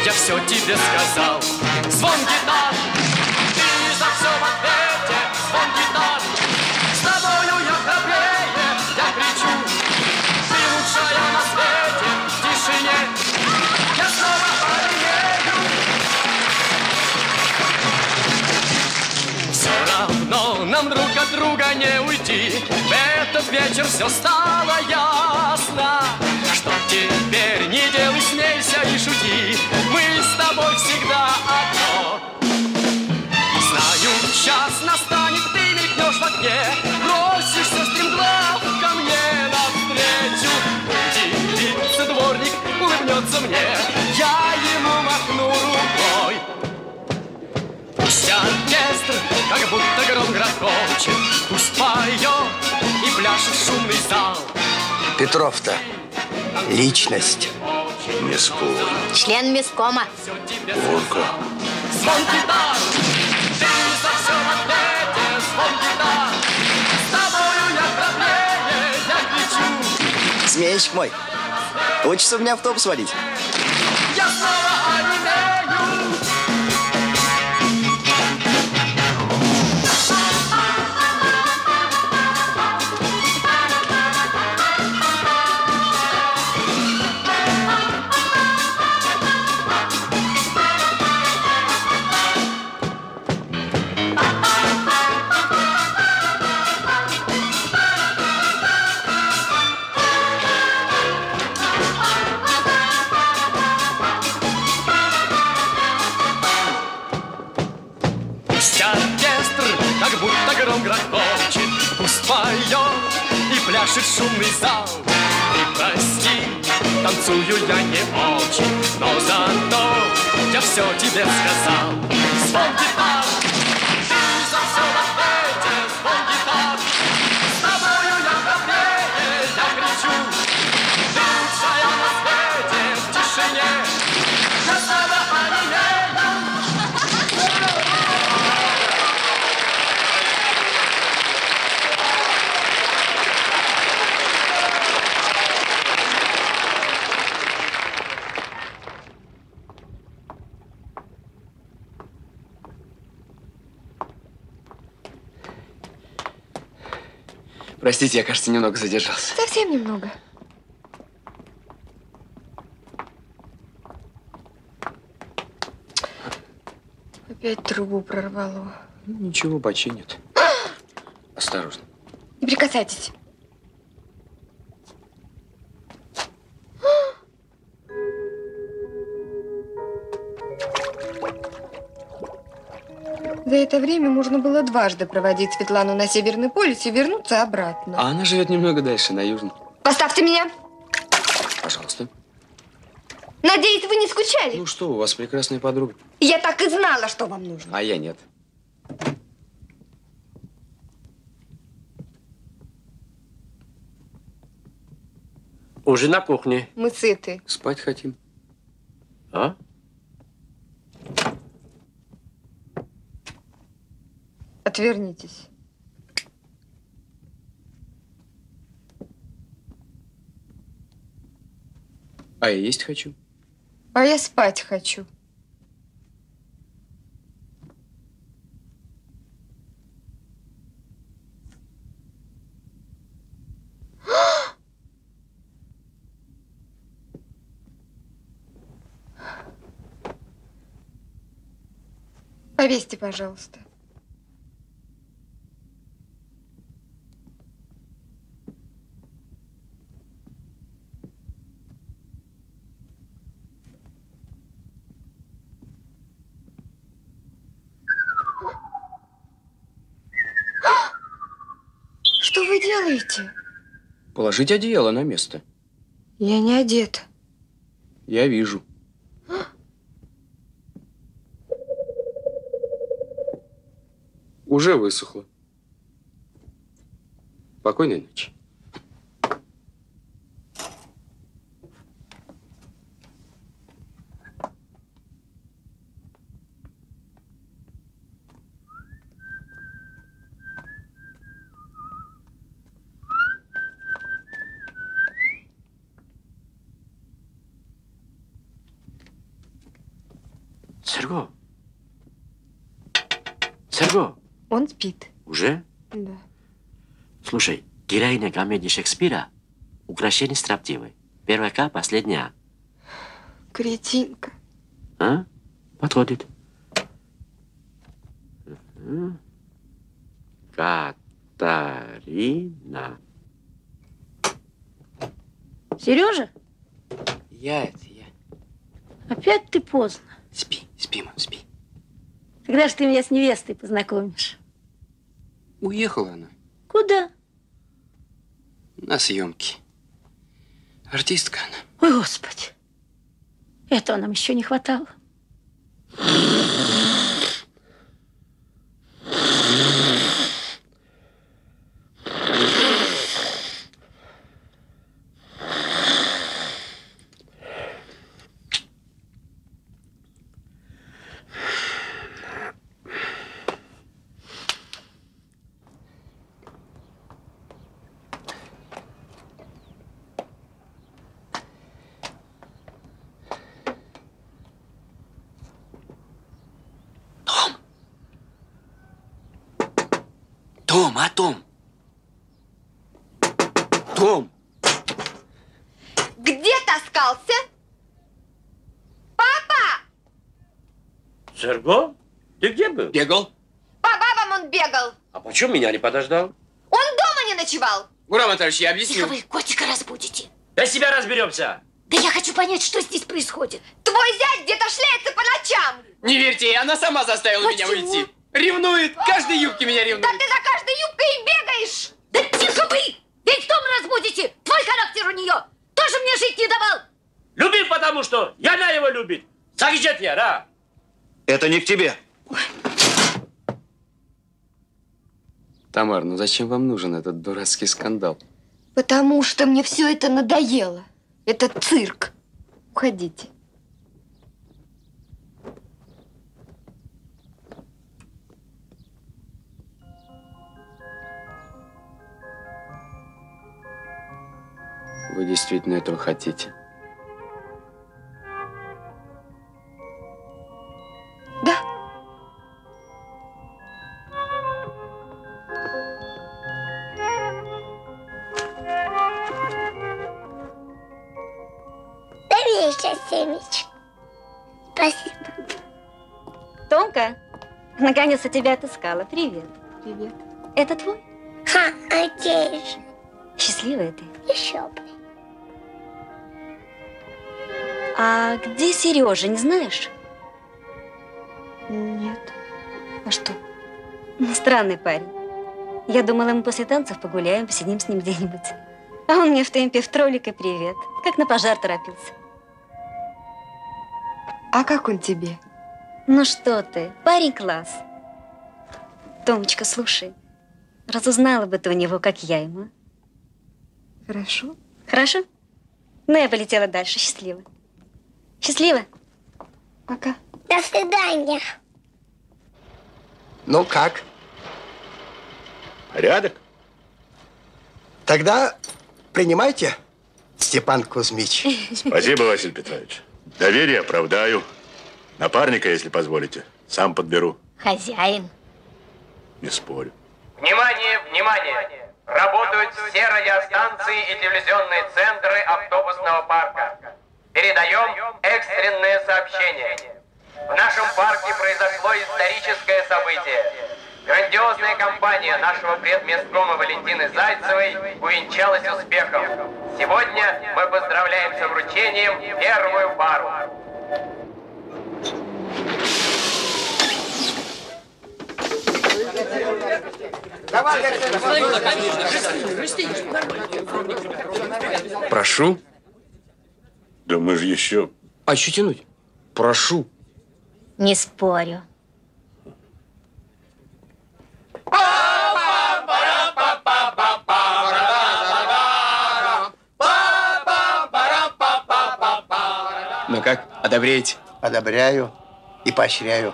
я все тебе сказал. Звон гитар, ты за все в ответе, звон гитар. С тобою я храбрее, я кричу, Ты лучшая на свете, в тишине. Я снова онемею. Все равно нам друг от друга не уйти этот вечер все стало ясно. Что теперь не делай, смейся и шути. Мы с тобой всегда одно. Знаю, час настанет, ты мелькнешь в окне. Бросишься стремглав ко мне навстречу. Удивится дворник, улыбнется мне. Я ему махну рукой. Пусть оркестр, как будто гром грохочет, Пусть поет пляшет шумный зал. Петров-то личность. Не спорю. Член мискома. Горка. Звон гитар, ты за все в ответе, звон гитар. С тобою я храбрее, я кричу. Змеечек мой, хочется в меня автобус водить. Я снова шумный зал. И прости, танцую я не очень, Но зато я все тебе сказал. Звон гитар, Простите, я, кажется, немного задержался. Совсем немного. Опять трубу прорвало. Ничего, починят. Осторожно. Не прикасайтесь. За это время можно было дважды проводить Светлану на Северный полюс и вернуться обратно. А она живет немного дальше, на южном. Поставьте меня. Пожалуйста. Надеюсь, вы не скучали? Ну что, у вас прекрасная подруга. Я так и знала, что вам нужно. А я нет. Уже на кухне. Мы сыты. Спать хотим. А? Отвернитесь. А я есть хочу. А я спать хочу. Повесьте, пожалуйста. Что вы делаете? Положить одеяло на место. Я не одета. Я вижу. Уже высохло. Спокойной ночи. Серго. Серго. Он спит. Уже? Да. Слушай, героиня комедии Шекспира «Украшение строптивой». Первая К, последняя Кретинка. А. А? Подходит. Катарина. Сережа, Я это, я. опять ты поздно. Спи, спи, мам, спи. Когда же ты меня с невестой познакомишь? Уехала она Куда? На съемки. Артистка она. Ой, Господи. Этого нам еще не хватало. Том, а Том? Том! Где таскался? Папа! Серго? Ты где был? Бегал. По бабам он бегал. А почему меня не подождал? Он дома не ночевал. Гурам Анатольевич, я объясню. Тихо вы, котика разбудите. Без себя разберемся. Да я хочу понять, что здесь происходит. Твой зять где-то шляется по ночам. Не верьте ей, она сама заставила меня Почему? уйти. Ревнует, каждой юбки меня Да ревнует. ты за каждой юбкой и бегаешь. Да тихо вы! Ведь дом разбудите! Твой характер у нее тоже мне жить не давал. Любит, потому что и она его любит. Сагжет я, да? Это не к тебе. Тамар, ну зачем вам нужен этот дурацкий скандал? Потому что мне все это надоело. Это цирк. Уходите. Вы действительно этого хотите? Наконец-то тебя отыскала. Привет. Привет. Это твой? Ха, же. Счастливая ты. Еще бы. А где Сережа, не знаешь? Нет. А что? Ну, странный парень. Я думала, мы после танцев погуляем, посидим с ним где-нибудь. А он мне в темпе в троллик и привет. Как на пожар торопился. А как он тебе? Ну что ты, парень класс. Томочка, слушай, разузнала бы ты у него, как я ему. Хорошо. Хорошо? Ну, я полетела дальше. Счастливо. Счастливо. Пока. До свидания. Ну как? Порядок? Тогда принимайте, Степан Кузьмич. Спасибо, Василий Петрович. Доверие оправдаю. Напарника, если позволите, сам подберу. Хозяин. Не спорю. Внимание, внимание! Работают все радиостанции и телевизионные центры автобусного парка. Передаем экстренное сообщение. В нашем парке произошло историческое событие. Грандиозная кампания нашего предместкома Валентины Зайцевой увенчалась успехом. Сегодня мы поздравляем с вручением первую пару. Прошу. Да мы же еще... А что тянуть? Прошу. Не спорю. Ну как, одобряете? Одобряю и поощряю.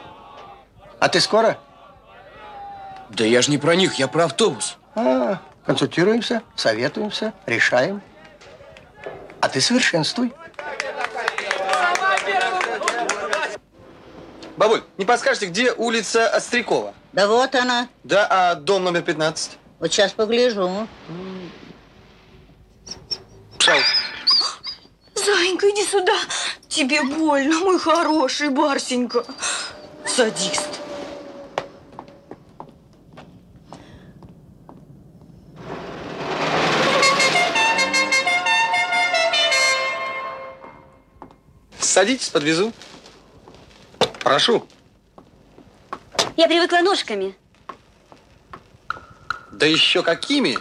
А ты скоро? Да я же не про них, я про автобус. А, консультируемся, советуемся, решаем. А ты совершенствуй. Бабуль, не подскажете, где улица Острякова? Да вот она. Да, а дом номер 15? Вот сейчас погляжу. Пожалуйста. Зайенька, иди сюда. Тебе больно, мой хороший Барсенька. Садист. Садитесь, подвезу. Прошу. Я привыкла ножками. Да еще какими?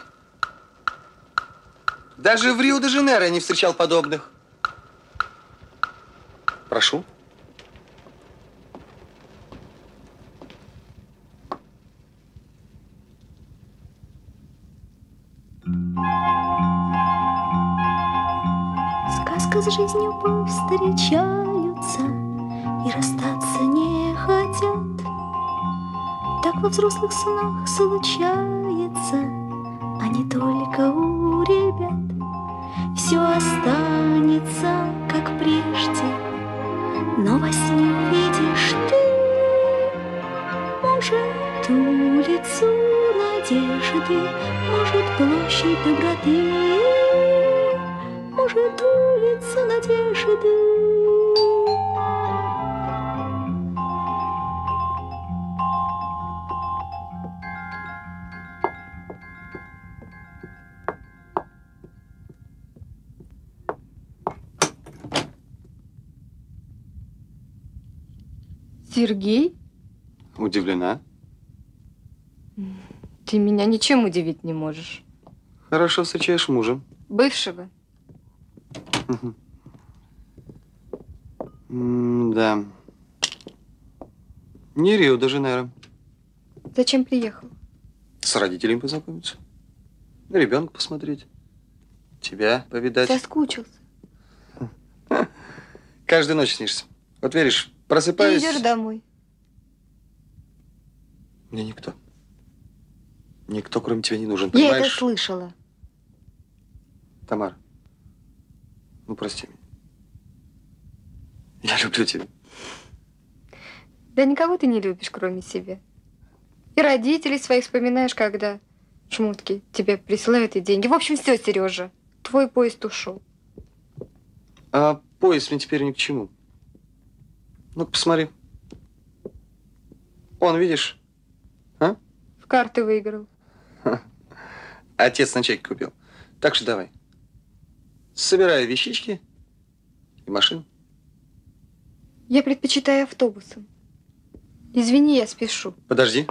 Даже в Рио-де-Жанейро я не встречал подобных. Прошу. С жизнью повстречаются И расстаться не хотят. Так во взрослых снах случается А не только у ребят. Все останется, как прежде Но во сне видишь ты Может, улицу надежды. Может, площадь доброты меня ничем удивить не можешь. Хорошо встречаешь мужа. Бывшего. Да. Не Рио-де-Жанейро. Зачем приехал? С родителями познакомиться. На ребенка посмотреть. Тебя повидать. Соскучился. Каждую ночь снишься. Вот веришь, Ты просыпаюсь... идешь домой. Мне никто. Никто, кроме тебя, не нужен, Я это понимаешь? слышала. Тамара, ну прости меня. Я люблю тебя. Да никого ты не любишь, кроме себя. И родителей своих вспоминаешь, когда шмутки тебе присылают и деньги. В общем, все, Сережа. Твой поезд ушел. А поезд мне теперь ни к чему. ну посмотри. Он, видишь, а? В карты выиграл. Отец на чеке купил. Так что давай. Собирай вещички и машину. Я предпочитаю автобусом. Извини, я спешу. Подожди.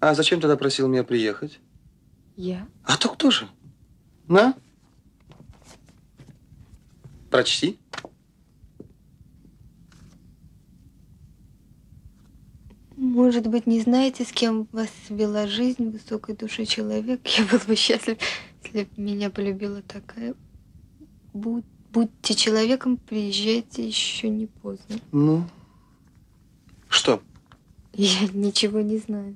А зачем тогда просил меня приехать? Я? А то кто же? На. Прочти. Может быть, не знаете, с кем вас свела жизнь высокой души человек? Я был бы счастлив, если бы меня полюбила такая. Будь, будьте человеком, приезжайте, еще не поздно. Ну? Что? Я ничего не знаю.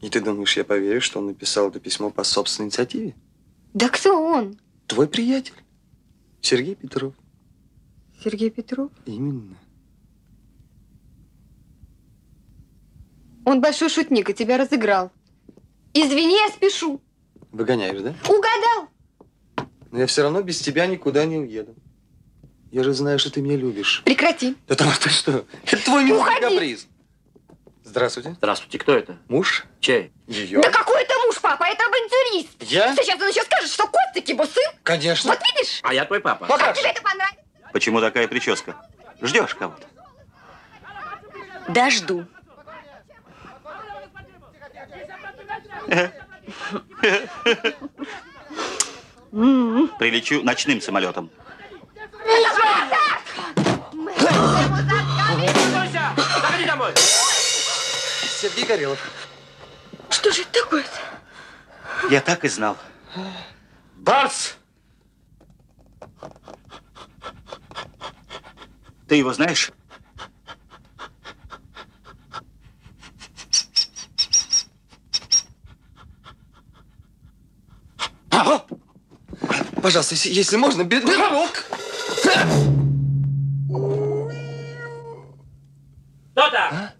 И ты думаешь, я поверю, что он написал это письмо по собственной инициативе? Да кто он? Твой приятель. Сергей Петров. Сергей Петров? Именно. Он большой шутник и тебя разыграл. Извини, я спешу. Выгоняешь, да? Угадал. Но я все равно без тебя никуда не уеду. Я же знаю, что ты меня любишь. Прекрати. Да там ты что? Это твой милый Уходи. каприз. Здравствуйте. Здравствуйте, кто это? Муж? Чей? Ее. Да какой это муж, папа? Это авантюрист. Я? Сейчас он еще скажет, что Костик его сын. Конечно. Вот видишь? А я твой папа. Как тебе это понравится? Почему такая прическа? Ждешь кого-то? Да, жду. Прилечу ночным самолетом. Заходи домой. Сергей Горелов. Что же это такое-то? Я так и знал. Барс! Ты его знаешь? Пожалуйста, если, если можно, без рук. Кто там?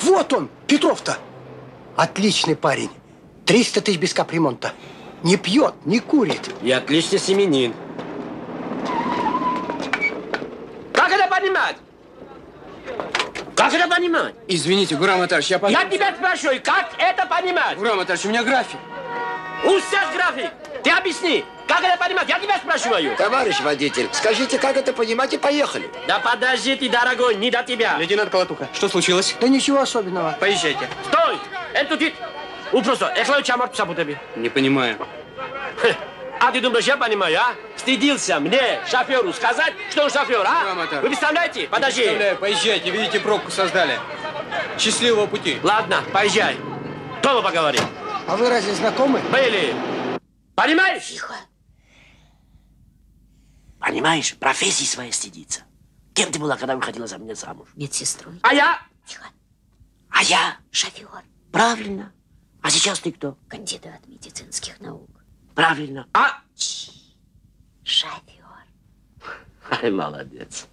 Вот он, Петров-то. Отличный парень. 300 тысяч без капремонта. Не пьет, не курит. И отличный семенин. Как это понимать? Как это понимать? Извините, Гурам Атарович, я... Я тебя спрашиваю, как это понимать? Гурам Атарович, у меня график. У всех график. Ты объясни, как это понимать? Я тебя спрашиваю. Товарищ водитель, скажите, как это понимать и поехали. Да подожди ты, дорогой, не до тебя. Лейтенант Колотуха, что случилось? Да ничего особенного. Поезжайте. Стой! Это тут. Упросто, эхлаю чамар сабутеби. Не понимаю. А ты думаешь, я понимаю, а? Стыдился мне, шоферу, сказать, что он шофер, а? Вы представляете? Подожди. Представляю, поезжайте, видите, пробку создали. Счастливого пути. Ладно, поезжай. Дома поговорим. А вы разве знакомы? Были. Понимаешь? Тихо. Понимаешь, профессии своей стыдится. Кем ты была, когда выходила за меня замуж? Медсестрой. А я? Тихо. А я? Шофер. Правильно. А сейчас ты кто? Кандидат медицинских наук. Правильно. А? Шофер. Ай, молодец.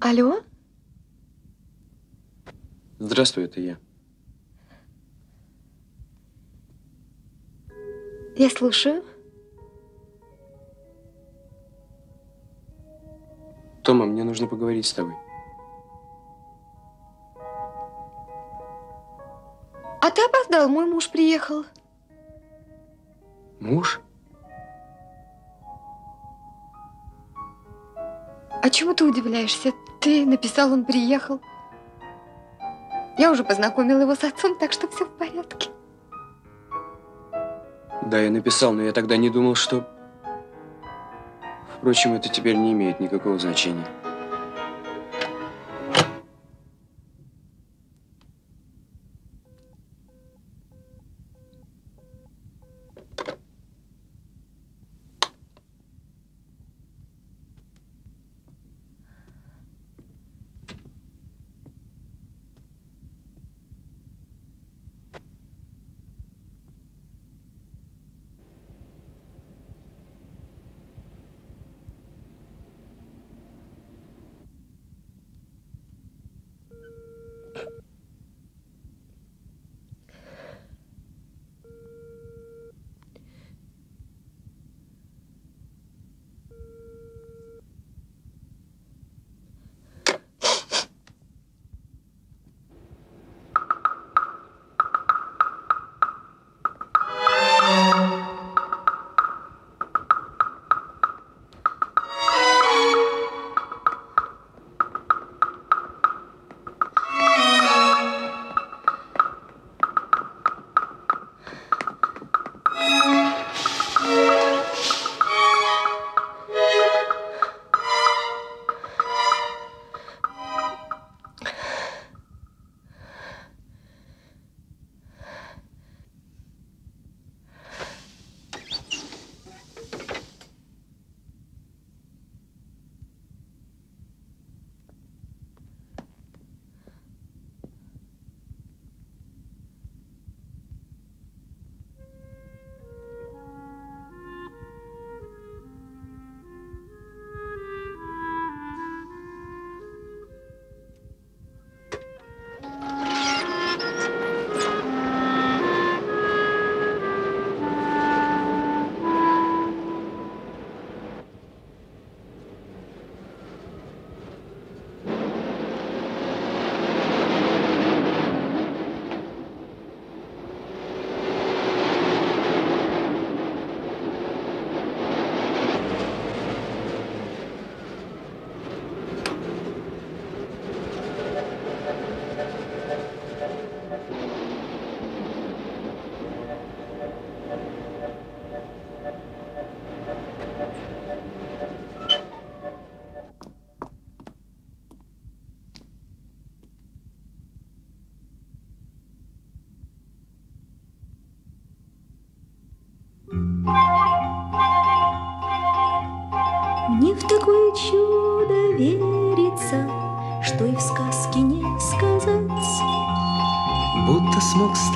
Алло? Здравствуй, это я. Я слушаю. Тома, мне нужно поговорить с тобой. А ты опоздал, мой муж приехал. Муж? А чему ты удивляешься? Ты написал, он приехал. Я уже познакомила его с отцом, так что все в порядке. Да, я написал, но я тогда не думал, что... Впрочем, это теперь не имеет никакого значения.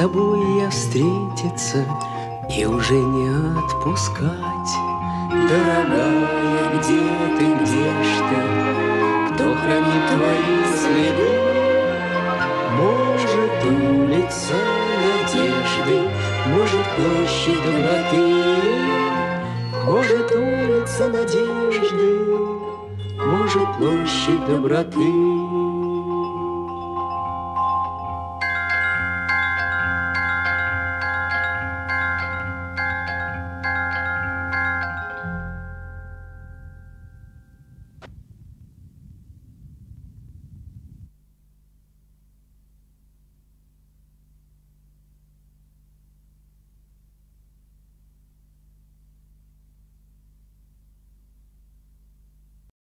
Тобой я встретиться и уже не отпускать. Дорогая, где ты, где ж ты? Кто хранит твои следы? Может, улица надежды, может, площадь доброты, может, улица надежды, может, площадь доброты.